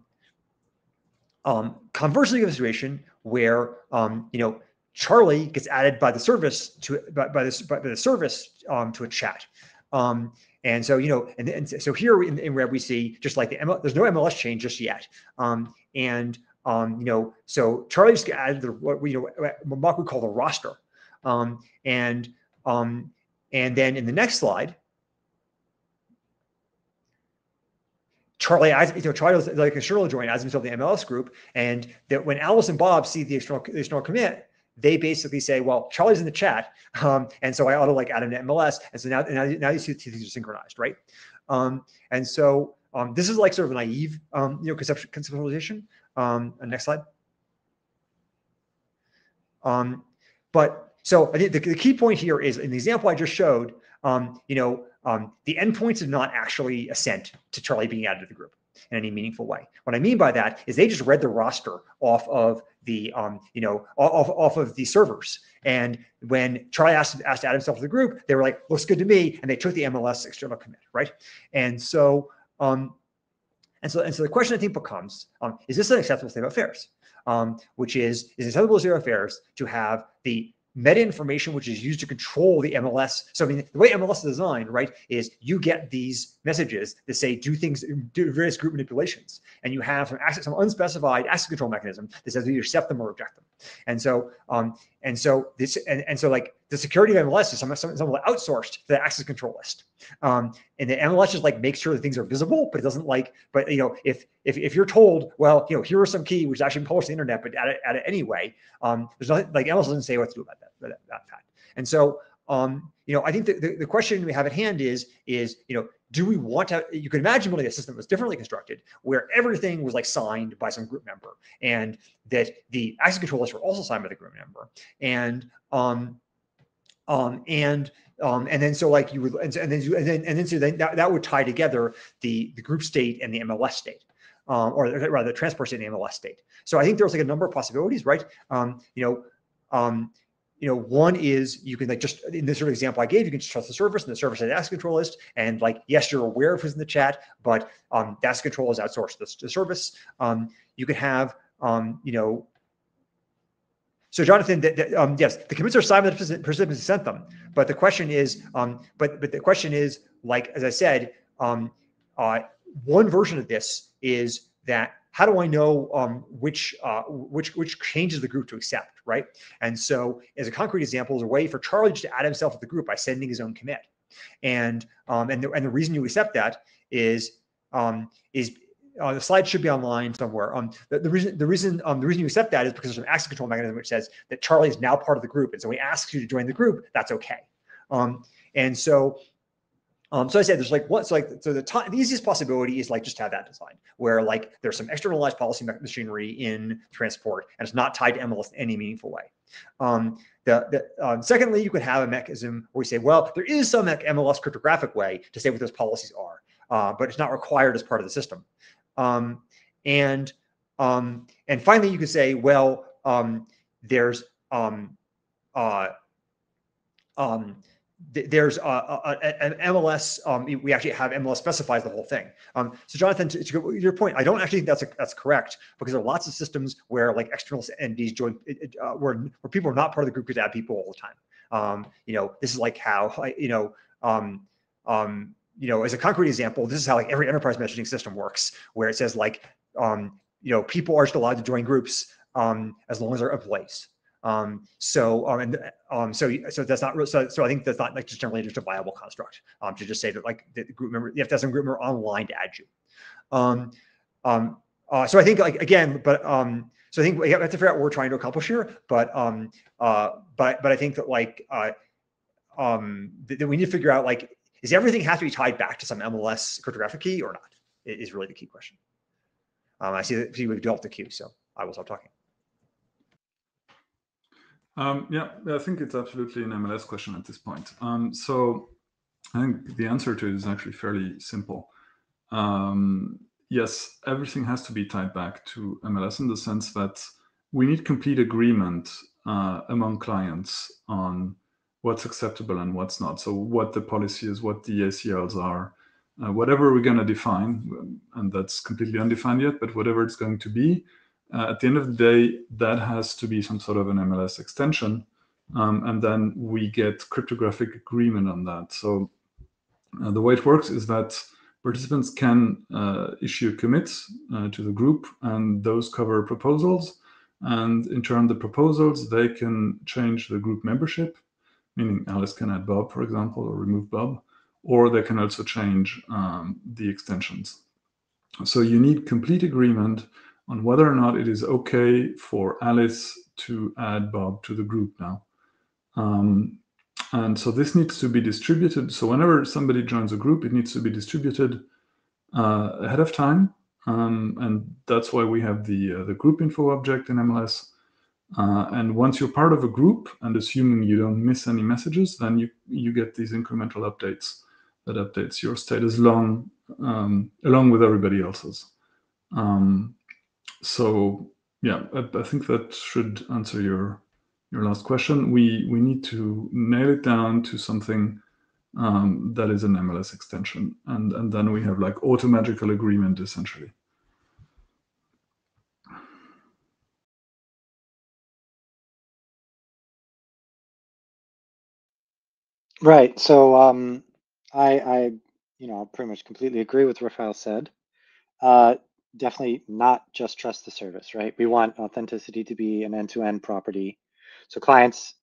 B: um, conversely, you have a situation where, um, you know, Charlie gets added by the service to by, by this by the service um, to a chat. Um, and so, you know, and, and so here in, in red, we see just like the ML, there's no MLS change just yet. Um, and, um, you know, so Charlie's added the, what we, you know, what Mark would call the roster. Um, and, um, and then in the next slide, Charlie, you know, Charlie, like a Shirley join as himself the MLS group, and that when Alice and Bob see the external, the external commit, they basically say, well, Charlie's in the chat, um, and so I ought to like add him to MLS, and so now, now, now you see things are synchronized, right? Um, and so um, this is like sort of a naive, um, you know, conceptual, conceptualization. Um, next slide. Um, but so I think the, the, key point here is in the example I just showed, you know, the endpoints did not actually assent to Charlie being added to the group in any meaningful way. What I mean by that is they just read the roster off of the, um, you know, off, off of the servers. And when Charlie asked, asked to add himself to the group, they were like, looks good to me. And they took the MLS external commit, right? And so, um, and so, and so the question I think becomes, um, is this an acceptable state of affairs? Um, which is, is acceptable state of affairs to have the meta information, which is used to control the MLS. So I mean, the way MLS is designed, right, is you get these messages that say do things, do various group manipulations, and you have some access, some unspecified access control mechanism that says either accept them or reject them. And so, um, and so this, and, and so like the security of MLS is some, some, some outsourced to the access control list. Um, and the MLS just like makes sure that things are visible, but it doesn't like, but you know, if if if you're told, well, you know, here are some key which is actually published on the internet, but add it, add it anyway, um, there's nothing like MLS doesn't say what to do about that, that, that fact. And so um, you know, I think the, the, the, question we have at hand is, is, you know, do we want to, you can imagine really a system was differently constructed where everything was like signed by some group member and that the access control lists were also signed by the group member. And, um, um, and, um, and then so like you would, and, and then, and then, and then so then that, that would tie together the, the group state and the MLS state. Um, or rather the transport state and MLS state. So I think there's like a number of possibilities, right? Um, you know, um, you know, one is you can like just in this sort of example I gave, you can just trust the service and the service has access control list. And like, yes, you're aware of who's in the chat, but um, access control is outsourced to the service. Um, you could have, um, you know, so Jonathan, that, that, um, yes, the commits are signed by the participants sent them, but the question is, um, but but the question is, like as I said, um, uh, one version of this is that how do I know um, which uh, which which changes the group to accept, right? And so, as a concrete example, is a way for Charlie to add himself to the group by sending his own commit, and um, and the, and the reason you accept that is um, is uh, the slide should be online somewhere. Um, the, the reason the reason um, the reason you accept that is because there's an access control mechanism which says that Charlie is now part of the group, and so when he asks you to join the group, that's okay. Um, and so um, so I said there's like what's like so the, the easiest possibility is like just have that designed where like there's some externalized policy machinery in transport and it's not tied to MLS in any meaningful way. Um, the, the um, secondly, you could have a mechanism where we say, well, there is some MLS cryptographic way to say what those policies are, uh, but it's not required as part of the system. Um, and um, and finally, you could say, well, um, there's um, uh, um, there's a, a, an MLS. Um, we actually have MLS specifies the whole thing. Um, so Jonathan, to, to, your point, I don't actually think that's a, that's correct because there are lots of systems where like external entities join, uh, where where people are not part of the group could add people all the time. Um, you know, this is like how you know, um, um, you know, as a concrete example, this is how like every enterprise messaging system works, where it says like, um, you know, people are just allowed to join groups um, as long as they're employees. Um, so um, and um, so so that's not so so I think that's not like just generally just a viable construct um, to just say that like the group member you have to have some group member online to add you. Um, um, uh, so I think like again, but um, so I think we have to figure out what we're trying to accomplish here. But um, uh, but but I think that like uh, um, that we need to figure out like is everything have to be tied back to some MLS cryptographic key or not? Is really the key question. Um, I see that we've developed the queue, so I will stop talking.
K: Um, yeah, I think it's absolutely an MLS question at this point. Um, so I think the answer to it is actually fairly simple. Um, yes, everything has to be tied back to MLS in the sense that we need complete agreement uh, among clients on what's acceptable and what's not. So what the policy is, what the ACLs are, uh, whatever we're going to define, and that's completely undefined yet, but whatever it's going to be, uh, at the end of the day, that has to be some sort of an MLS extension. Um, and then we get cryptographic agreement on that. So Uh, the way it works is that participants can uh, issue commits uh, to the group, and those cover proposals. And in turn, the proposals they can change the group membership, meaning Alice can add Bob, for example, or remove Bob, or they can also change um, the extensions. So you need complete agreement on whether or not it is okay for Alice to add Bob to the group now. Um, and so this needs to be distributed. So whenever somebody joins a group, it needs to be distributed uh, ahead of time. Um, and that's why we have the, uh, the group info object in MLS. Uh, and once you're part of a group, and assuming you don't miss any messages, then you, you get these incremental updates that updates your status along, um, along with everybody else's. Um, so yeah, I, I think that should answer your your last question, we we need to nail it down to something um, that is an MLS extension, and and then we have like automagical agreement essentially.
G: Right. So um, I I you know pretty much completely agree with what Raphael said. Uh, definitely not just trust the service, right? We want authenticity to be an end-to-end property so clients,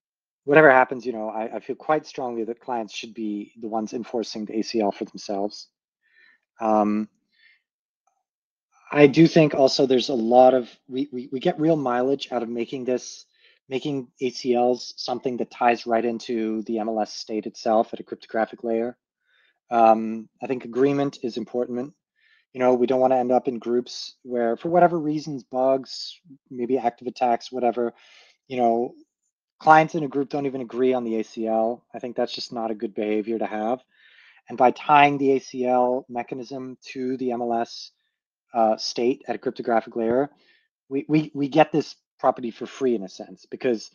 G: whatever happens, you know, I, I, feel quite strongly that clients should be the ones enforcing the ACL for themselves. Um, I do think also there's a lot of we, we we get real mileage out of making this making ACLs something that ties right into the MLS state itself at a cryptographic layer. Um, I think agreement is important. You know, we don't want to end up in groups where, for whatever reasons, bugs, maybe active attacks, whatever, you know, clients in a group don't even agree on the ACL. I think that's just not a good behavior to have. And by tying the ACL mechanism to the MLS uh, state at a cryptographic layer, we, we, we get this property for free in a sense, because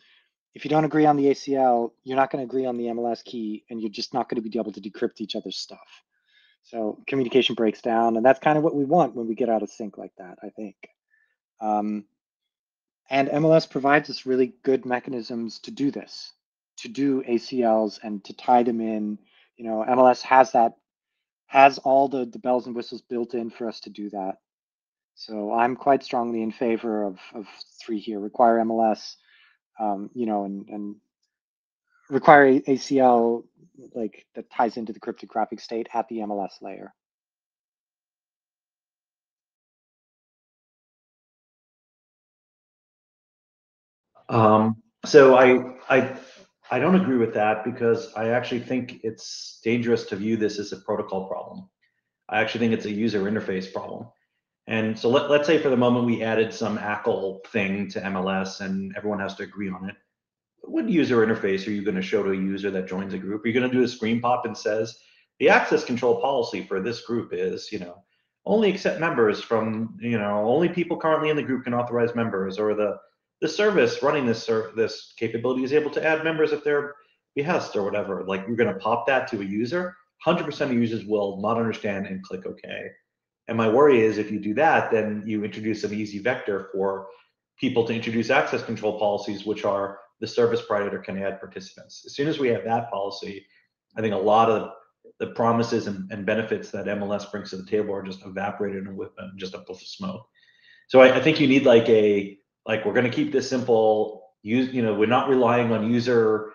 G: if you don't agree on the ACL, you're not going to agree on the MLS key, and you're just not going to be able to decrypt each other's stuff. So communication breaks down, and that's kind of what we want when we get out of sync like that, I think. Um, and MLS provides us really good mechanisms to do this, to do ACLs and to tie them in. You know, MLS has that, has all the, the bells and whistles built in for us to do that. So I'm quite strongly in favor of, of three here, require MLS, um, you know, and, and require ACL like that ties into the cryptographic state at the MLS layer.
L: Um, so I, I, I don't agree with that because I actually think it's dangerous to view this as a protocol problem. I actually think it's a user interface problem. And so let, let's say for the moment we added some ACL thing to MLS and everyone has to agree on it. What user interface are you going to show to a user that joins a group? Are you going to do a screen pop and says, the access control policy for this group is, you know, only accept members from, you know, only people currently in the group can authorize members or the the service running this this capability is able to add members at their behest or whatever. Like you're going to pop that to a user, 100% of users will not understand and click OK. And my worry is if you do that, then you introduce an easy vector for people to introduce access control policies, which are the service provider can add participants. As soon as we have that policy, I think a lot of the promises and, and benefits that MLS brings to the table are just evaporated and with them, just a puff of smoke. So I, I think you need like a like we're going to keep this simple use you know we're not relying on user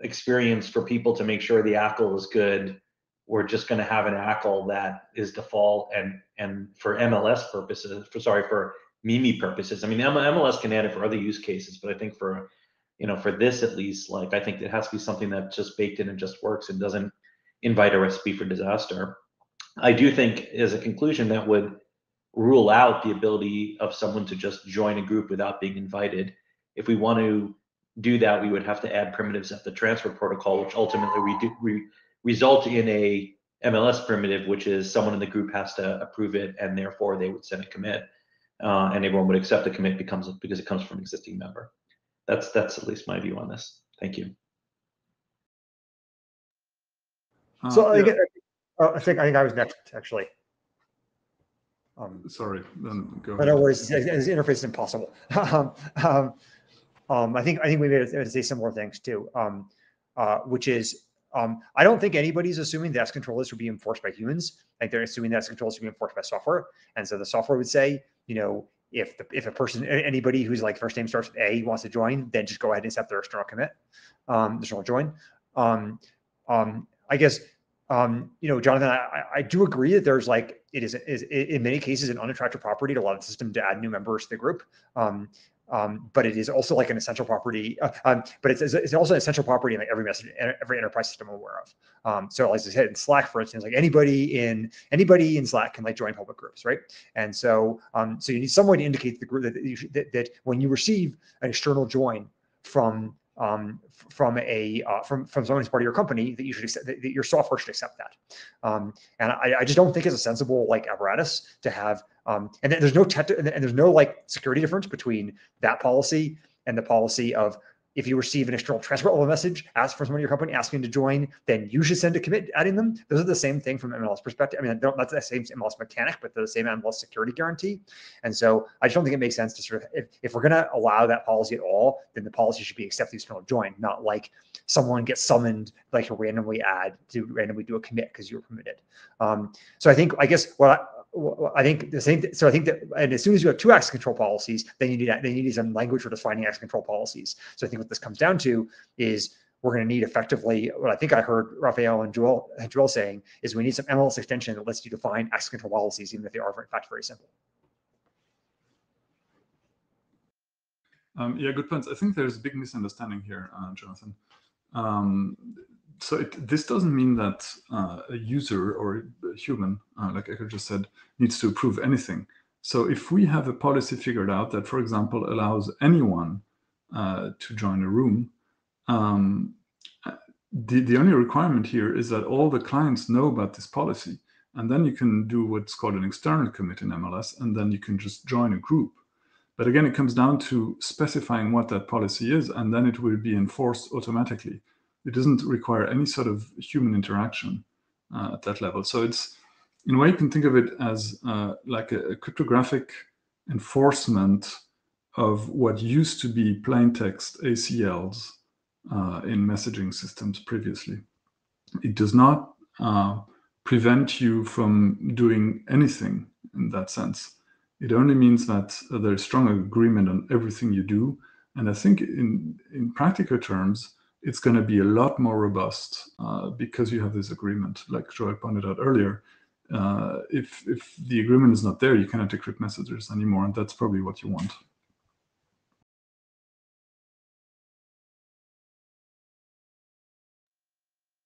L: experience for people to make sure the ACL is good we're just going to have an ACL that is default and and for MLS purposes for sorry for MIMI purposes I mean MLS can add it for other use cases but I think for you know for this at least like I think it has to be something that's just baked in and just works and doesn't invite a recipe for disaster I do think as a conclusion that would rule out the ability of someone to just join a group without being invited. If we want to do that, we would have to add primitives at the transfer protocol, which ultimately we do, we result in a MLS primitive, which is someone in the group has to approve it, and therefore they would send a commit, uh, and everyone would accept the commit becomes because it comes from an existing member. That's that's at least my view on this. Thank you.
B: So
K: Uh,
B: I, think, uh, I think I think I was next actually. Um,
K: Sorry, then go
B: but
K: ahead.
B: no worries. This this interface is impossible. um, um, um, I think I think we may have to say some more things too, um, uh, which is um, I don't think anybody's assuming the access control list would be enforced by humans. I think they're assuming that access control list would be enforced by software. And so the software would say, you know, if the, if a person, anybody who's like first name starts with A wants to join, then just go ahead and accept their external commit, um, external join. Um, um, I guess, um, you know, Jonathan, I, I do agree that there's like, it is, is in many cases an unattractive property to a lot of the system to add new members to the group. Um, um, but it is also like an essential property. Uh, um, but it's, it's also an essential property in like every message, and every enterprise system I'm aware of. Um, so as I said in Slack, for instance, like anybody in anybody in Slack can like join public groups, right? And so um, so you need some way to indicate the group that, you that, that when you receive an external join from um, from a uh, from from someone who's part of your company that you should accept that your software should accept that. Um, and I, I just don't think it's a sensible like apparatus to have. Um, and there's no and there's no like security difference between that policy and the policy of if you receive an external transfer level message, ask for someone in your company asking to join, then you should send a commit adding them. Those are the same thing from MLS perspective. I mean, that's the same MLS mechanic, but they're the same MLS security guarantee. And so I just don't think it makes sense to sort of, if, if we're going to allow that policy at all, then the policy should be accept the external join, not like someone gets summoned like to randomly add to randomly do a commit because you were permitted. Um, so I think, I guess what I, I think the same. So I think that, and as soon as you have two access control policies, then you need then you need some language for defining access control policies. So I think what this comes down to is we're going to need effectively what I think I heard Raphael and Joel Joel saying is we need some MLS extension that lets you define access control policies, even if they are in fact very simple.
K: Um, yeah, good points. I think there's a big misunderstanding here, uh, Jonathan. Um, so it, this doesn't mean that uh, a user or a human, uh, like Ecker just said, needs to approve anything. So if we have a policy figured out that, for example, allows anyone uh, to join a room, um, the, the only requirement here is that all the clients know about this policy. And then you can do what's called an external commit in MLS, and then you can just join a group. But again, it comes down to specifying what that policy is, and then it will be enforced automatically it doesn't require any sort of human interaction uh, at that level. So it's in a way you can think of it as uh, like a, a, cryptographic enforcement of what used to be plain text ACLs uh, in messaging systems previously. It does not uh, prevent you from doing anything in that sense. It only means that there's strong agreement on everything you do. And I think in, in practical terms, it's going to be a lot more robust uh, because you have this agreement, like Joel pointed out earlier. Uh, if if the agreement is not there, you cannot decrypt messages anymore, and that's probably what you want.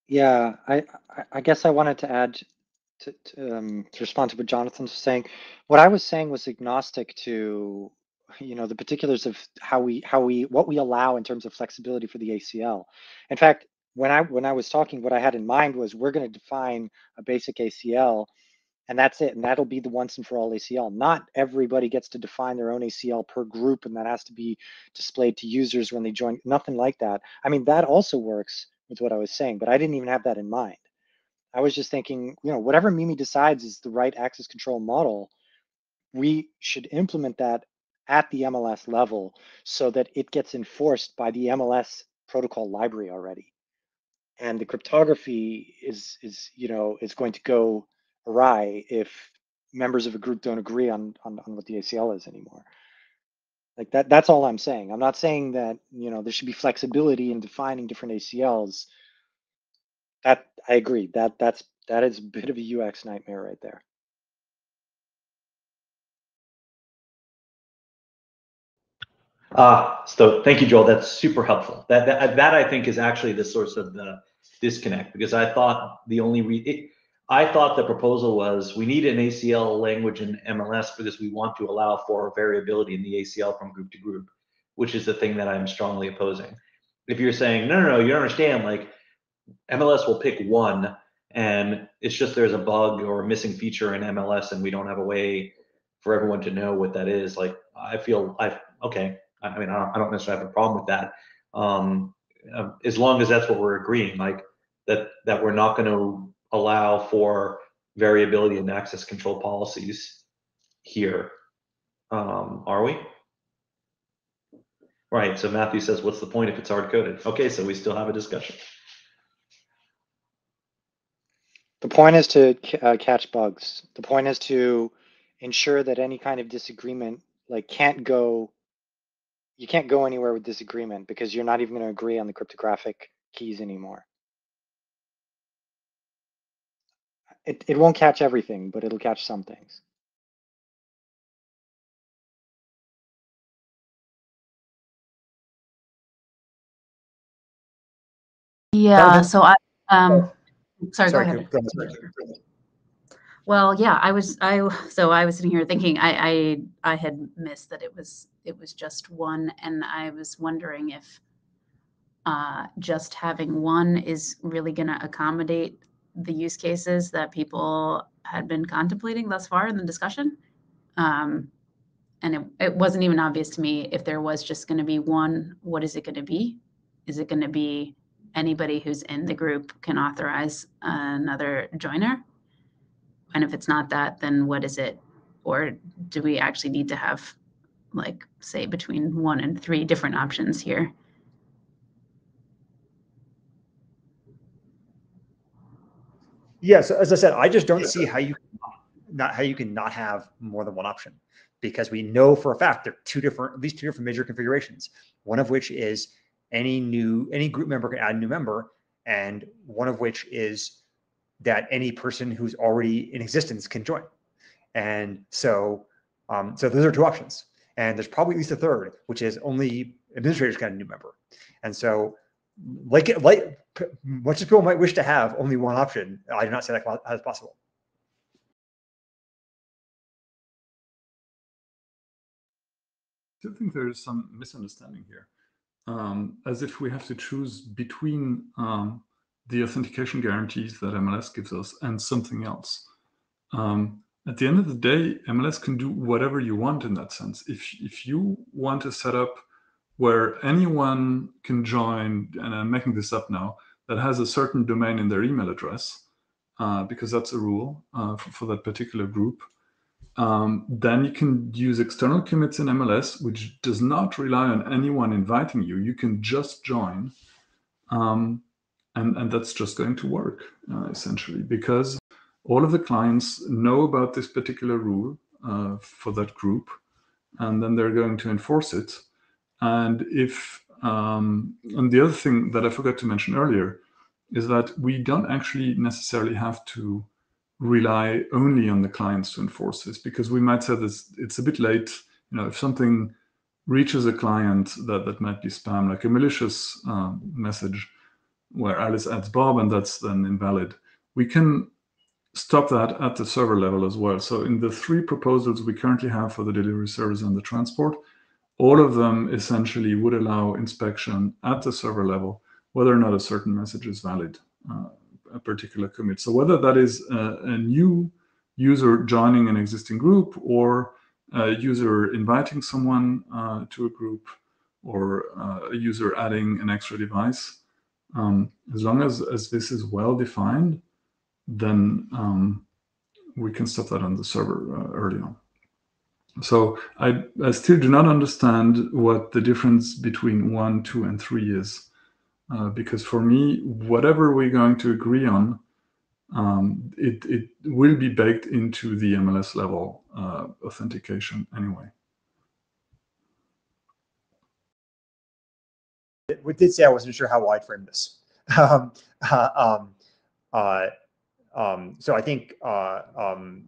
G: Yeah, I I guess I wanted to add to to, um, to respond to what Jonathan was saying. What I was saying was agnostic to you know the particulars of how we how we what we allow in terms of flexibility for the ACL. In fact, when I when I was talking, what I had in mind was we're going to define a basic ACL, and that's it, and that'll be the once and for all ACL. Not everybody gets to define their own ACL per group, and that has to be displayed to users when they join. Nothing like that. I mean, that also works with what I was saying, but I didn't even have that in mind. I was just thinking, you know, whatever MIMI decides is the right access control model, we should implement that at the MLS level so that it gets enforced by the MLS protocol library already. And the cryptography is is you know is going to go awry if members of a group don't agree on, on, on what the ACL is anymore. Like that that's all I'm saying. I'm not saying that you know there should be flexibility in defining different ACLs. That I agree. That that's that is a bit of a UX nightmare right there.
L: Ah, so thank you, Joel. That's super helpful. That, that that I think is actually the source of the disconnect because I thought the only re- it, I thought the proposal was we need an ACL language in MLS because we want to allow for variability in the ACL from group to group, which is the thing that I'm strongly opposing. If you're saying no, no, no, you don't understand, like MLS will pick one, and it's just there's a bug or a missing feature in MLS, and we don't have a way for everyone to know what that is. Like I feel I okay, I mean, I don't, I don't necessarily have a problem with that. Um, uh, as long as that's what we're agreeing, like that, that we're not going to allow for variability in access control policies here. Um, are we? Right. So Matthew says, what's the point if it's hard coded? Okay. So we still have a discussion.
G: The point is to uh, catch bugs. The point is to ensure that any kind of disagreement like can't go you can't go anywhere with disagreement because you're not even going to agree on the cryptographic keys anymore. It it won't catch everything, but it'll catch some things.
F: Yeah, so I, um, sorry, go
B: Sorry,
F: ahead.
B: go- go ahead.
F: Well, yeah, I was, I, so I was sitting here thinking, I, I, I had missed that it was, it was just one, and I was wondering if uh, just having one is really gonna accommodate the use cases that people had been contemplating thus far in the discussion. Um, and it, it wasn't even obvious to me if there was just gonna be one, what is it gonna be? Is it gonna be anybody who's in the group can authorize another joiner? And if it's not that, then what is it? Or do we actually need to have, like, say, between one and three different options here?
B: Yeah, so as I said, I just don't see how you not how you can not have more than one option because we know for a fact there are two different at least two different major configurations. One of which is any new any group member can add a new member, and one of which is that any person who's already in existence can join. And so um, so those are two options. And there's probably at least a third, which is only administrators add a new member. And so like it like much as people might wish to have only one option, I do not say that as possible.
K: I think there is some misunderstanding here, um, as if we have to choose between um, the authentication guarantees that MLS gives us and something else. Um, at the end of the day, MLS can do whatever you want in that sense. If if you want to set up where anyone can join, and I'm making this up now, that has a certain domain in their email address, uh, because that's a rule uh, for, for that particular group. Um, then you can use external commits in MLS, which does not rely on anyone inviting you. You can just join, um, and and that's just going to work uh, essentially because all of the clients know about this particular rule uh, for that group, and then they're going to enforce it. And if um, and the other thing that I forgot to mention earlier is that we don't actually necessarily have to rely only on the clients to enforce this because we might say this it's a bit late you know if something reaches a client that that might be spam like a malicious um, message where alice adds bob and that's then invalid we can stop that at the server level as well so in the three proposals we currently have for the delivery service and the transport all of them essentially would allow inspection at the server level whether or not a certain message is valid uh, a particular commit. So whether that is a, a, new user joining an existing group or a user inviting someone uh, to a group or uh, a user adding an extra device, um, as long as, as this is well defined, then um, we can stop that on the server uh, early on. So I, I still do not understand what the difference between one, two, and three is. Uh, because for me, whatever we're going to agree on, um, it, it will be baked into the MLS level uh, authentication anyway.
B: We did say I wasn't sure how wide frame this. um, uh, um, uh, um, so I think, uh, um,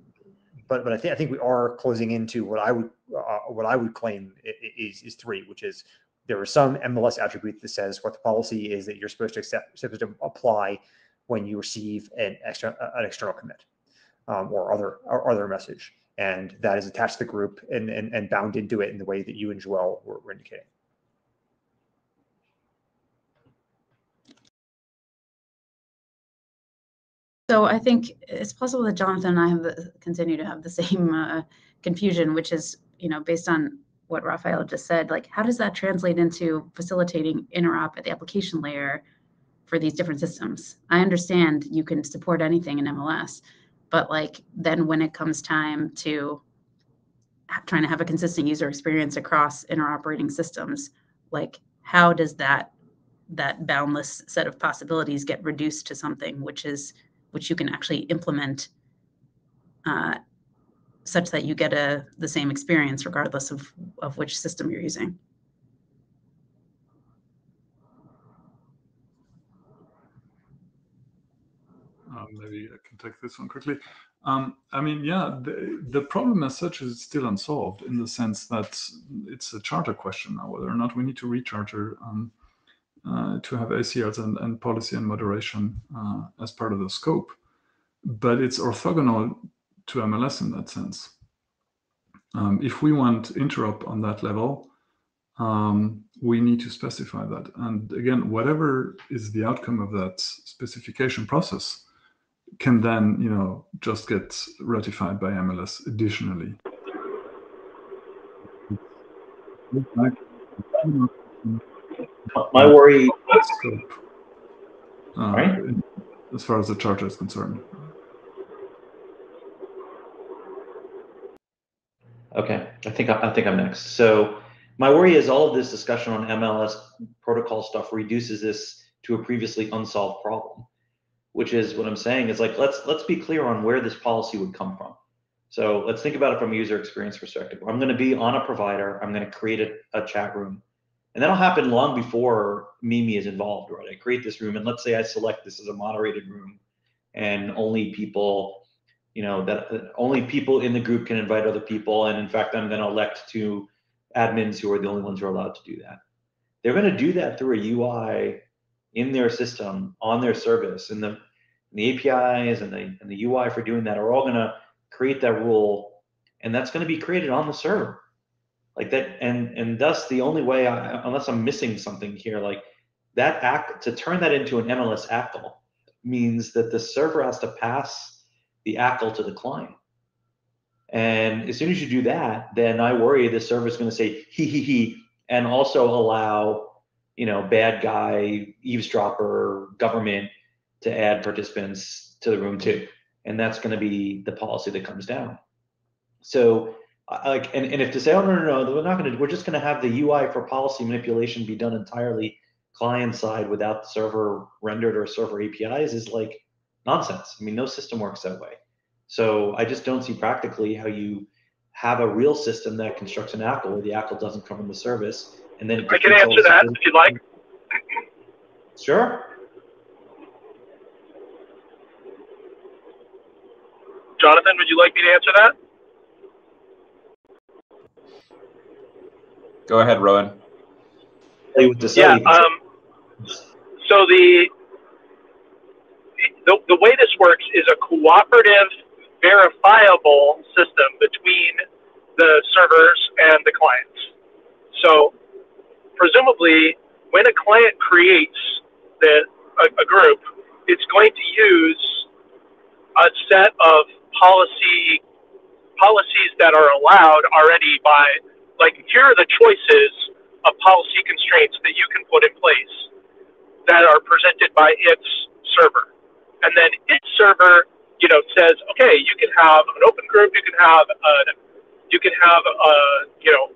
B: but but I think I think we are closing into what I would uh, what I would claim is is three, which is there is some MLS attribute that says what the policy is that you're supposed to accept, supposed to apply when you receive an extra an external commit um, or other or other message, and that is attached to the group and and, and bound into it in the way that you and Joel were, were indicating.
F: So I think it's possible that Jonathan and I have the, continue to have the same uh, confusion, which is, you know, based on what Raphael just said, like how does that translate into facilitating interop at the application layer for these different systems? I understand you can support anything in MLS, but like then when it comes time to trying to have a consistent user experience across interoperating systems, like how does that that boundless set of possibilities get reduced to something which is which you can actually implement uh, such that you get a the same experience regardless of, of which system you're using.
K: Uh, maybe I can take this one quickly. Um, I mean, yeah, the, the problem as such is still unsolved in the sense that it's a charter question now, whether or not we need to recharter um, to have ACLs and, and policy and moderation uh, as part of the scope. But it's orthogonal to MLS in that sense. Um, if we want interop on that level, um, we need to specify that. And again, whatever is the outcome of that specification process can then, you know, just get ratified by MLS additionally.
L: My worry.
K: Scope, uh,
L: Right.
K: As far as the charter is concerned.
L: Okay, I think I think I'm next. So my worry is all of this discussion on MLS protocol stuff reduces this to a previously unsolved problem, which is what I'm saying is like let's let's be clear on where this policy would come from. So let's think about it from a user experience perspective. I'm going to be on a provider. I'm going to create a, a chat room, and that'll happen long before MIMI is involved, right? I create this room, and let's say I select this as a moderated room, and only people you know that only people in the group can invite other people and in fact i'm going to elect two admins who are the only ones who are allowed to do that they're going to do that through a ui in their system on their service and the, and the apis and the, and the ui for doing that are all going to create that rule and that's going to be created on the server like that and and thus the only way I, unless i'm missing something here like that act to turn that into an mls ACL means that the server has to pass the ACL to the client. And as soon as you do that, then I worry the server is going to say he he he, and also allow you know bad guy eavesdropper government to add participants to the room too, and that's going to be the policy that comes down. So like and, and if to say oh no no no we're not going to we're just going to have the UI for policy manipulation be done entirely client side without the server rendered or server APIs is like nonsense. I mean, no system works that way. So I just don't see practically how you have a real system that constructs an ACL where the ACL doesn't come from the service, and then
N: I can answer that if you'd like.
L: Sure.
N: Jonathan, would you like me to answer that?
A: Go ahead, Rohan.
N: Yeah. Um, so the the, the way this works is a cooperative, verifiable system between the servers and the clients. So, presumably, when a client creates the, a, a group, it's going to use a set of policy policies that are allowed already by, like, here are the choices of policy constraints that you can put in place that are presented by its server and then its server, you know, says, okay, you can have an open group, you can have a, you can have a, you know,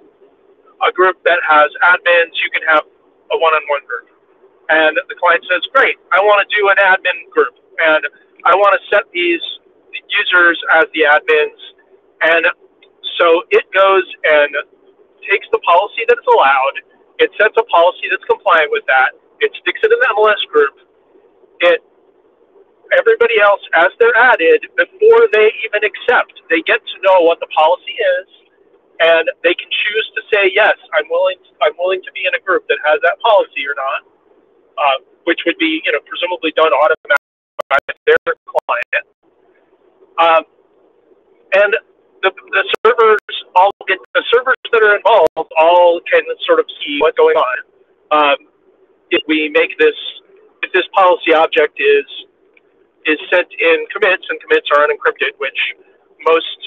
N: a group that has admins, you can have a one-on-one group. And the client says, great, I want to do an admin group, and I want to set these users as the admins. And so it goes and takes the policy that's allowed, it sets a policy that's compliant with that, it sticks it in the MLS group, it everybody else as they're added before they even accept. They get to know what the policy is, and they can choose to say yes, I'm willing. I'm willing to be in a group that has that policy or not, uh, which would be you know presumably done automatically by their client. Um, and the, the servers all get the servers that are involved all can sort of see what's going on. Um, if we make this, if this policy object is is sent in commits, and commits are unencrypted, which most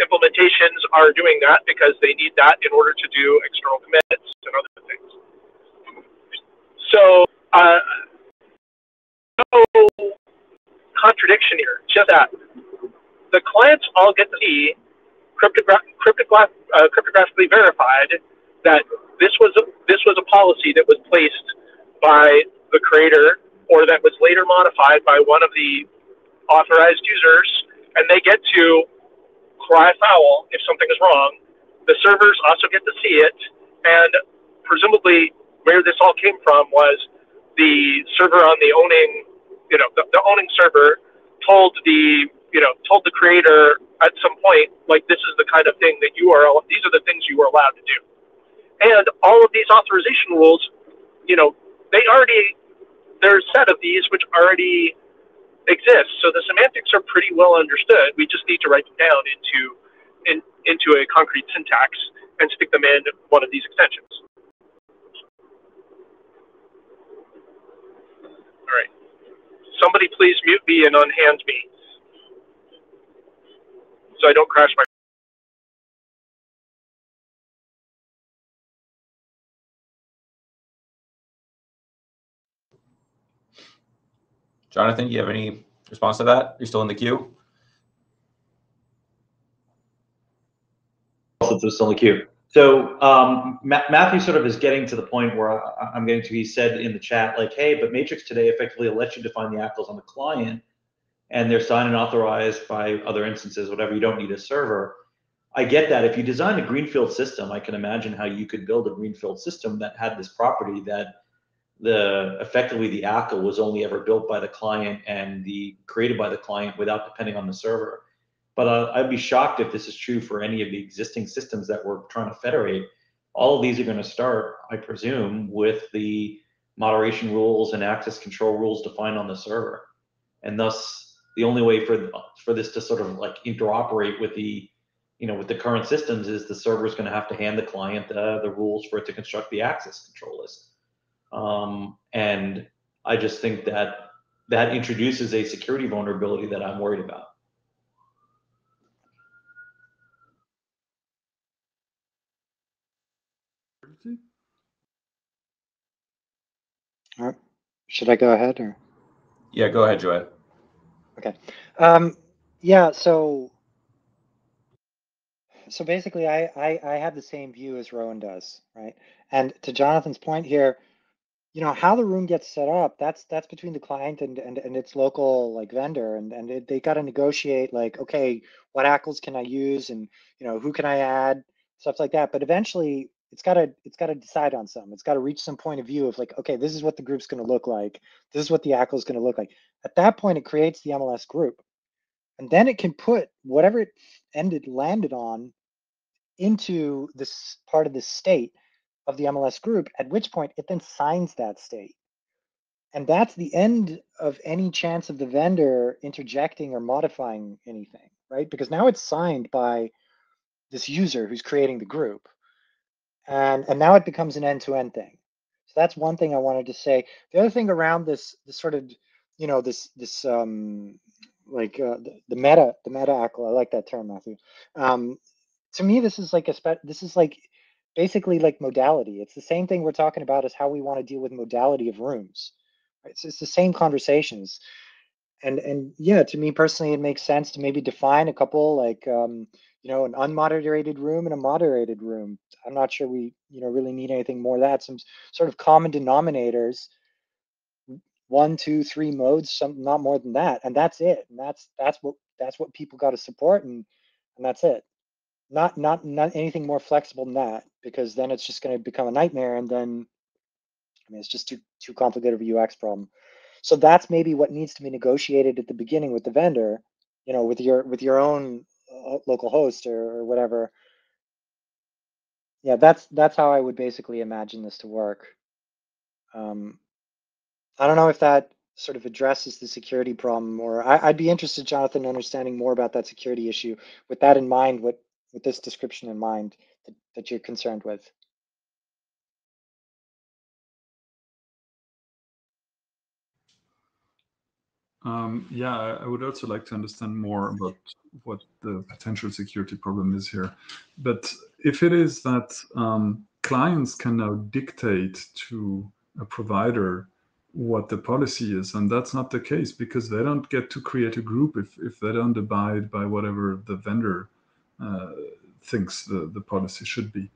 N: implementations are doing that because they need that in order to do external commits and other things. So, uh, no contradiction here, just that. The clients all get to see cryptogra- cryptogra- uh, cryptographically verified that this was a, this was a policy that was placed by the creator or that was later modified by one of the authorized users, and they get to cry foul if something is wrong. The servers also get to see it, and presumably where this all came from was the server on the owning, you know, the, the owning server told the, you know, told the creator at some point, like this is the kind of thing that you are, these are the things you are allowed to do. And all of these authorization rules, you know, they already, there's a set of these which already exist. So the semantics are pretty well understood. We just need to write them down into in, into a concrete syntax and stick them in one of these extensions. All right. Somebody please mute me and unhand me so I don't crash my
A: Jonathan, do you have any response to that? You're still in the queue?
L: Also, still in the queue. So um, Ma Matthew sort of is getting to the point where I, am getting to. He said in the chat, like, "Hey, but Matrix today effectively lets you define the ACLs on the client, and they're signed and authorized by other instances. Whatever, you don't need a server." I get that. If you design a greenfield system, I can imagine how you could build a greenfield system that had this property that the effectively the ACL was only ever built by the client and the created by the client without depending on the server. But uh, I'd be shocked if this is true for any of the existing systems that we're trying to federate. All of these are going to start, I presume, with the moderation rules and access control rules defined on the server, and thus the only way for for this to sort of like interoperate with the you know with the current systems is the server is going to have to hand the client uh, the rules for it to construct the access control list um, and I just think that that introduces a security vulnerability that I'm worried about.
G: All right. Should I go ahead or?
A: Yeah, go ahead, Joel.
G: Okay. Um, yeah. So, so basically, I, I I have the same view as Rohan does, right? And to Jonathan's point here, you know how the room gets set up that's that's between the client and and, and its local like vendor and and it, they got to negotiate like okay what ACLs can i use and you know who can i add stuff like that but eventually it's got to it's got to decide on something it's got to reach some point of view of like okay this is what the group's going to look like this is what the ACL is going to look like at that point it creates the mls group and then it can put whatever it ended landed on into this part of the state of the MLS group, at which point it then signs that state. And that's the end of any chance of the vendor interjecting or modifying anything, right? Because now it's signed by this user who's creating the group. And, and now it becomes an end-to-end thing. So that's one thing I wanted to say. The other thing around this, this sort of, you know, this, this, um, like uh, the, the meta, the meta I like that term, Matthew. Um, to me, this is like a, this is like basically like modality. It's the same thing we're talking about as how we want to deal with modality of rooms. Right? It's, it's the same conversations. And and yeah, to me personally, it makes sense to maybe define a couple like um, you know an unmoderated room and a moderated room. I'm not sure we you know really need anything more that. Some sort of common denominators one two three modes some not more than that and that's it. And that's that's what that's what people got to support and and that's it. Not not not anything more flexible than that because then it's just going to become a nightmare and then i mean it's just too too complicated of a ux problem so that's maybe what needs to be negotiated at the beginning with the vendor you know with your with your own uh, local host or, or whatever yeah that's that's how i would basically imagine this to work um i don't know if that sort of addresses the security problem or I, would be interested jonathan in understanding more about that security issue with that in mind what with this description in mind that, that you're concerned with?
K: Um, yeah, I would also like to understand more about what the potential security problem is here. But if it is that um, clients can now dictate to a provider what the policy is, and that's not the case because they don't get to create a group if, if they don't abide by whatever the vendor uh, thinks the, the policy should be.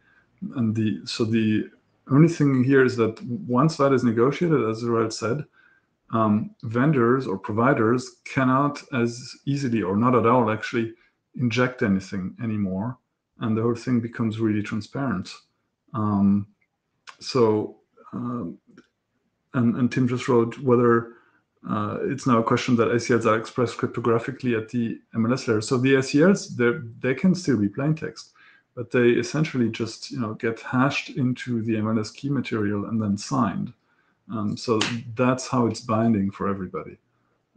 K: And the so the only thing here is that once that is negotiated, as Zorel said, um, vendors or providers cannot as easily or not at all actually inject anything anymore, and the whole thing becomes really transparent. Um, so, um, and, and Tim just wrote whether uh, it's now a question that ACLs are expressed cryptographically at the MLS layer. So the ACLs, they can still be plain text, but they essentially just you know get hashed into the MLS key material and then signed. Um, so that's how it's binding for everybody.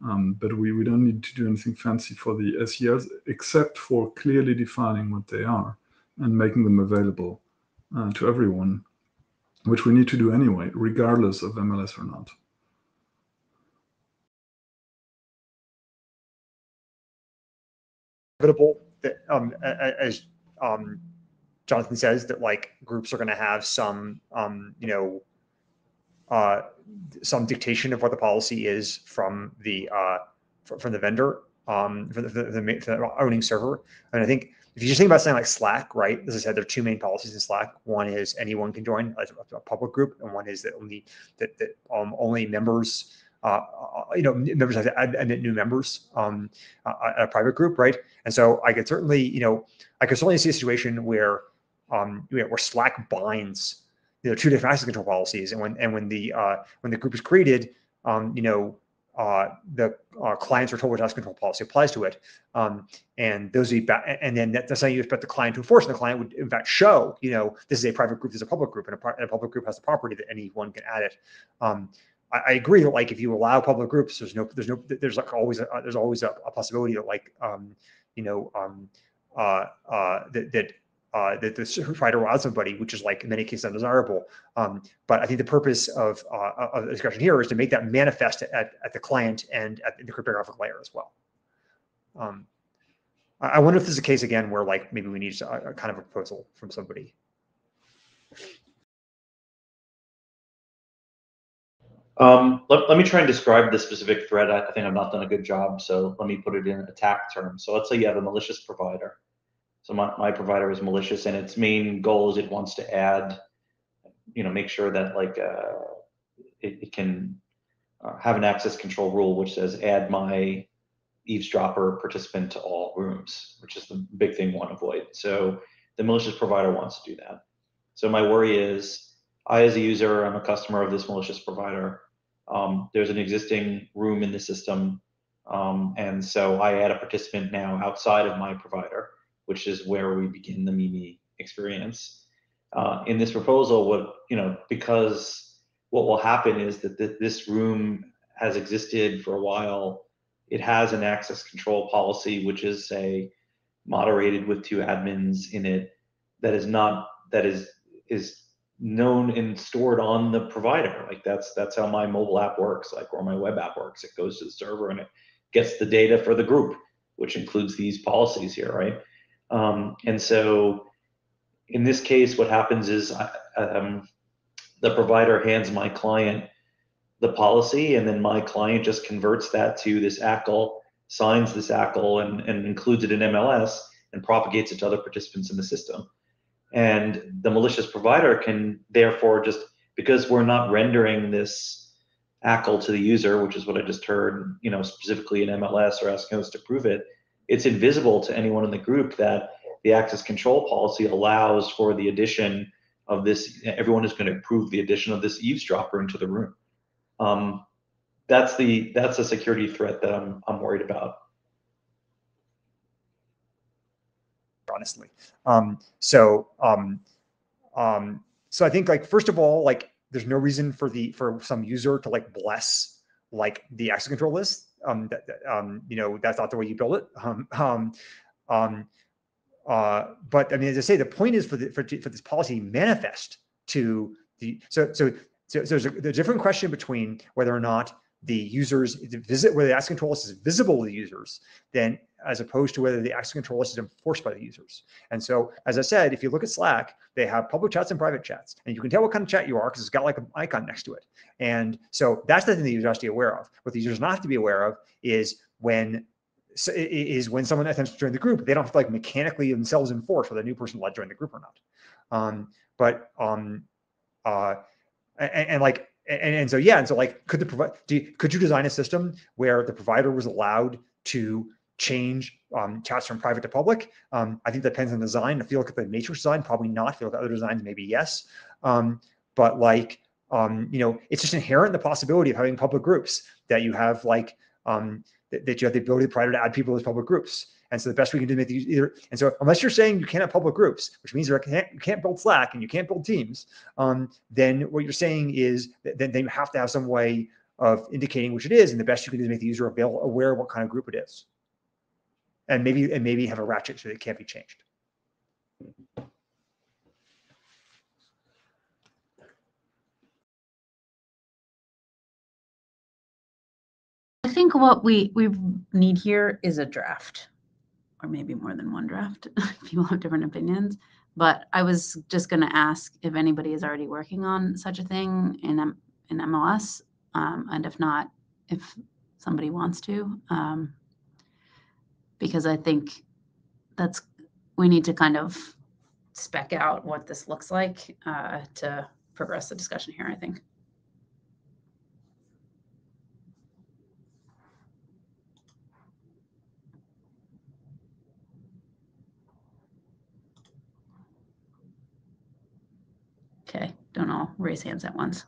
K: Um, but we, we don't need to do anything fancy for the ACLs except for clearly defining what they are and making them available uh, to everyone, which we need to do anyway, regardless of MLS or not.
B: inevitable that um, as um, Jonathan says that like groups are going to have some um, you know uh, some dictation of what the policy is from the uh, from the vendor um, for the, the, the, owning server. And I think if you just think about something like Slack, right? As I said, there are two main policies in Slack. One is anyone can join a, a public group, and one is that only that, that um, only members uh, uh, you know, members have to add new members um, uh, a private group, right? And so I could certainly, you know, I could certainly see a situation where, um, where Slack binds, you know, two different access control policies, and when and when the uh, when the group is created, um, you know, uh, the uh, clients are told what access control policy applies to it, um, and those be and then that, that's how you expect the client to enforce. And the client would in fact show, you know, this is a private group, this is a public group, and a, and a public group has the property that anyone can add it. Um, I, I, agree that like if you allow public groups, there's no there's no there's like always a, there's always a, a possibility that like um, you know um, uh, uh, that that uh, that the provider will add somebody, which is like in many cases undesirable. Um, but I think the purpose of, uh, of the discussion here is to make that manifest at, at the client and at the cryptographic layer as well. Um, I wonder if this is a case again where like maybe we need a, a kind of a proposal from somebody.
L: Um, let, let me try and describe this specific threat. I, I think I've not done a good job, so let me put it in attack terms. So let's say you have a malicious provider. So my, my provider is malicious, and its main goal is it wants to add, you know, make sure that like uh, it, it can uh, have an access control rule which says add my eavesdropper participant to all rooms, which is the big thing we want to avoid. So the malicious provider wants to do that. So my worry is I, as a user, I'm a customer of this malicious provider. Um, there's an existing room in the system. Um, and so I add a participant now outside of my provider, which is where we begin the MIMI experience. Uh, in this proposal, what, you know, because what will happen is that th this room has existed for a while. It has an access control policy, which is say moderated with two admins in it that is not, that is, is known and stored on the provider. Like that's that's how my mobile app works, like or my web app works. It goes to the server and it gets the data for the group, which includes these policies here, right? Um, and so in this case, what happens is um, the provider hands my client the policy, and then my client just converts that to this ACL, signs this ACL, and, and includes it in MLS and propagates it to other participants in the system. And the malicious provider can therefore just, because we're not rendering this ACL to the user, which is what I just heard, you know, specifically in MLS or asking us to prove it, it's invisible to anyone in the group that the access control policy allows for the addition of this. Everyone is going to approve the addition of this eavesdropper into the room. Um, that's the that's a security threat that I'm I'm worried about.
B: honestly. Um, so, um, um, so I think like first of all, like there's no reason for the for some user to like bless like the access control list. Um, that, um, you know, that's not the way you build it. Um, um, um, uh, but I mean, as I say, the point is for the for, for this policy manifest to the so so so, so there's a, a different question between whether or not the users the visit whether the access control list is visible to the users then as opposed to whether the access control list is enforced by the users. And so, as I said, if you look at Slack, they have public chats and private chats, and you can tell what kind of chat you are because it's got like an icon next to it. And so that's the thing the user has to be aware of. What the users not have to be aware of is when is when someone attempts to join the group, they don't have to like mechanically themselves enforce whether a new person let join the group or not. Um, but um, uh, and, and, like and, and so yeah, and so like, could the provide? Could you design a system where the provider was allowed to change um, chats from private to public? Um, I think that depends on the design. If you look at the matrix design, probably not. If you look at other designs, maybe yes. Um, but like, um, you know, it's just inherent in the possibility of having public groups that you have like um, that, that you have the ability provider to add people as public groups. And so the best we can do is make these either. And so unless you're saying you can't have public groups, which means you can't, you can't build Slack and you can't build teams, um, then what you're saying is that then you have to have some way of indicating which it is. And the best you can do is make the user aware of what kind of group it is. And maybe and maybe have a ratchet so that it can't be changed.
F: I think what we we need here is a draft, or maybe more than one draft. People have different opinions. But I was just going to ask if anybody is already working on such a thing in M- in MLS, um, and if not, if somebody wants to, um, because I think that's we need to kind of spec out what this looks like uh, to progress the discussion here. I think. Okay, don't all raise hands at once.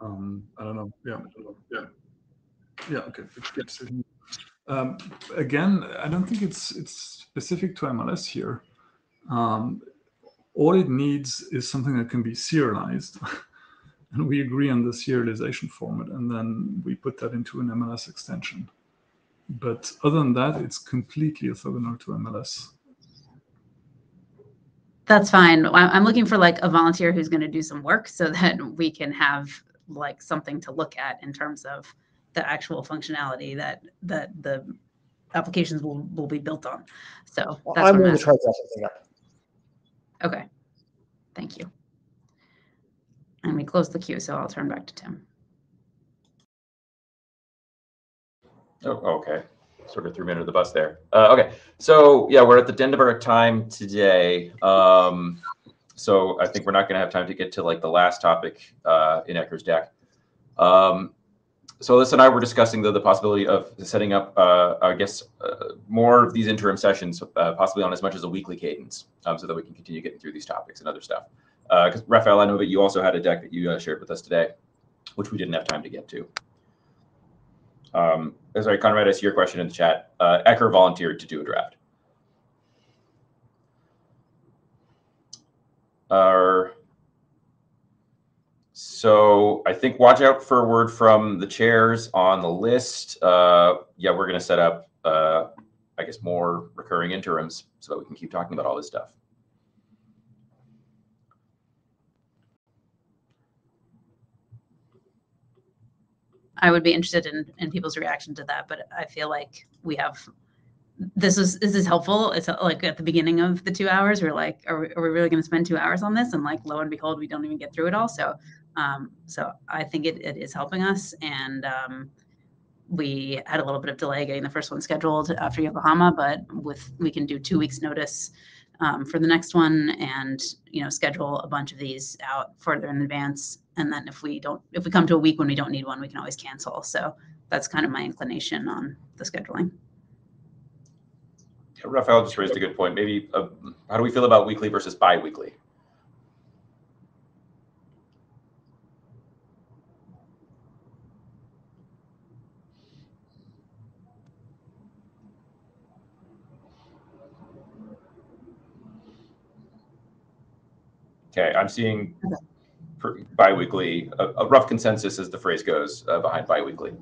K: Um, I don't know. Yeah, yeah, yeah. Okay. Um, again, I don't think it's it's specific to MLS here. Um, all it needs is something that can be serialized, and we agree on the serialization format, and then we put that into an MLS extension. But other than that, it's completely orthogonal to MLS.
F: That's fine. I- I'm looking for like a volunteer who's going to do some work so that we can have like something to look at in terms of the actual functionality that that the applications will will be built on. So
B: Well,
F: that's
B: I'm
F: what
B: willing
F: I'm
B: to try
F: asking.
B: to draw something up.
F: Okay. Thank you. And we close the queue, so I'll turn back to Tim.
A: Oh, okay. Sort of threw me under the bus there. Uh, okay, so yeah, we're at the end of our time today. Um, so I think we're not going to have time to get to like the last topic uh, in Ecker's deck. Um, so Alissa and I were discussing the, the possibility of setting up, uh, I guess, uh, more of these interim sessions, uh, possibly on as much as a weekly cadence, um, so that we can continue getting through these topics and other stuff. Because Raphael, I know that you also had a deck that you uh, shared with us today, which we didn't have time to get to. Um, sorry, Konrad, I see your question in the chat. Uh, Ecker volunteered to do a draft. Uh, so I think watch out for a word from the chairs on the list. Uh, yeah, we're going to set up, uh, I guess, more recurring interims so that we can keep talking about all this stuff.
F: I would be interested in in people's reaction to that, but I feel like we have this is this is helpful. It's uh, like at the beginning of the two hours, we're like, are we, are we really going to spend two hours on this? And like, lo and behold, we don't even get through it all. So, um, so I think it, it is helping us. And um, we had a little bit of delay getting the first one scheduled after Yokohama, but with we can do two weeks notice um, for the next one, and you know, schedule a bunch of these out further in advance. And then if we don't, if we come to a week when we don't need one, we can always cancel. So that's kind of my inclination on the scheduling.
A: yeah, Raphael just raised a good point. Maybe uh, how do we feel about weekly versus bi-weekly? Okay, I'm seeing per- bi-weekly. A, a rough consensus, as the phrase goes, uh, behind bi-weekly.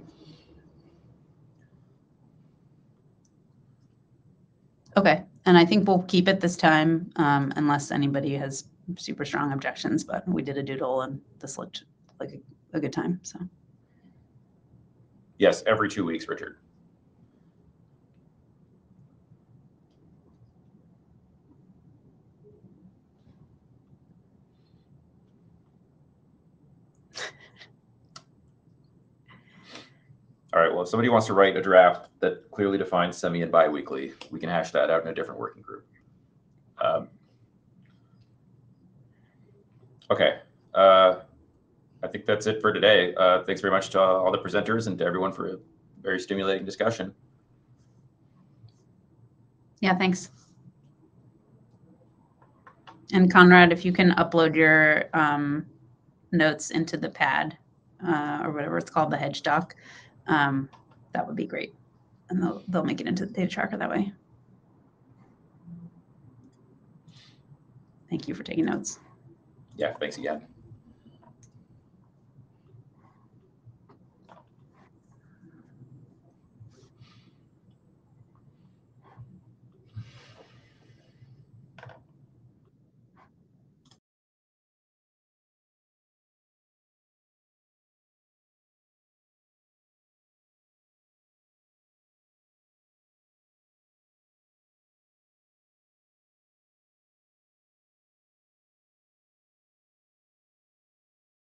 F: Okay, and I think we'll keep it this time um, unless anybody has super strong objections. But we did a doodle, and this looked like a, a good time. So
A: Yes, every two weeks, Richard. All right, well, if somebody wants to write a draft that clearly defines semi and biweekly, we can hash that out in a different working group. Um, okay, uh, I think that's it for today. Uh, thanks very much to all the presenters and to everyone for a very stimulating discussion.
F: Yeah, thanks. And Konrad, if you can upload your um, notes into the pad uh, or whatever it's called, the HedgeDoc um, that would be great. And they'll, they'll make it into the data tracker that way. Thank you for taking notes.
A: Yeah, thanks again.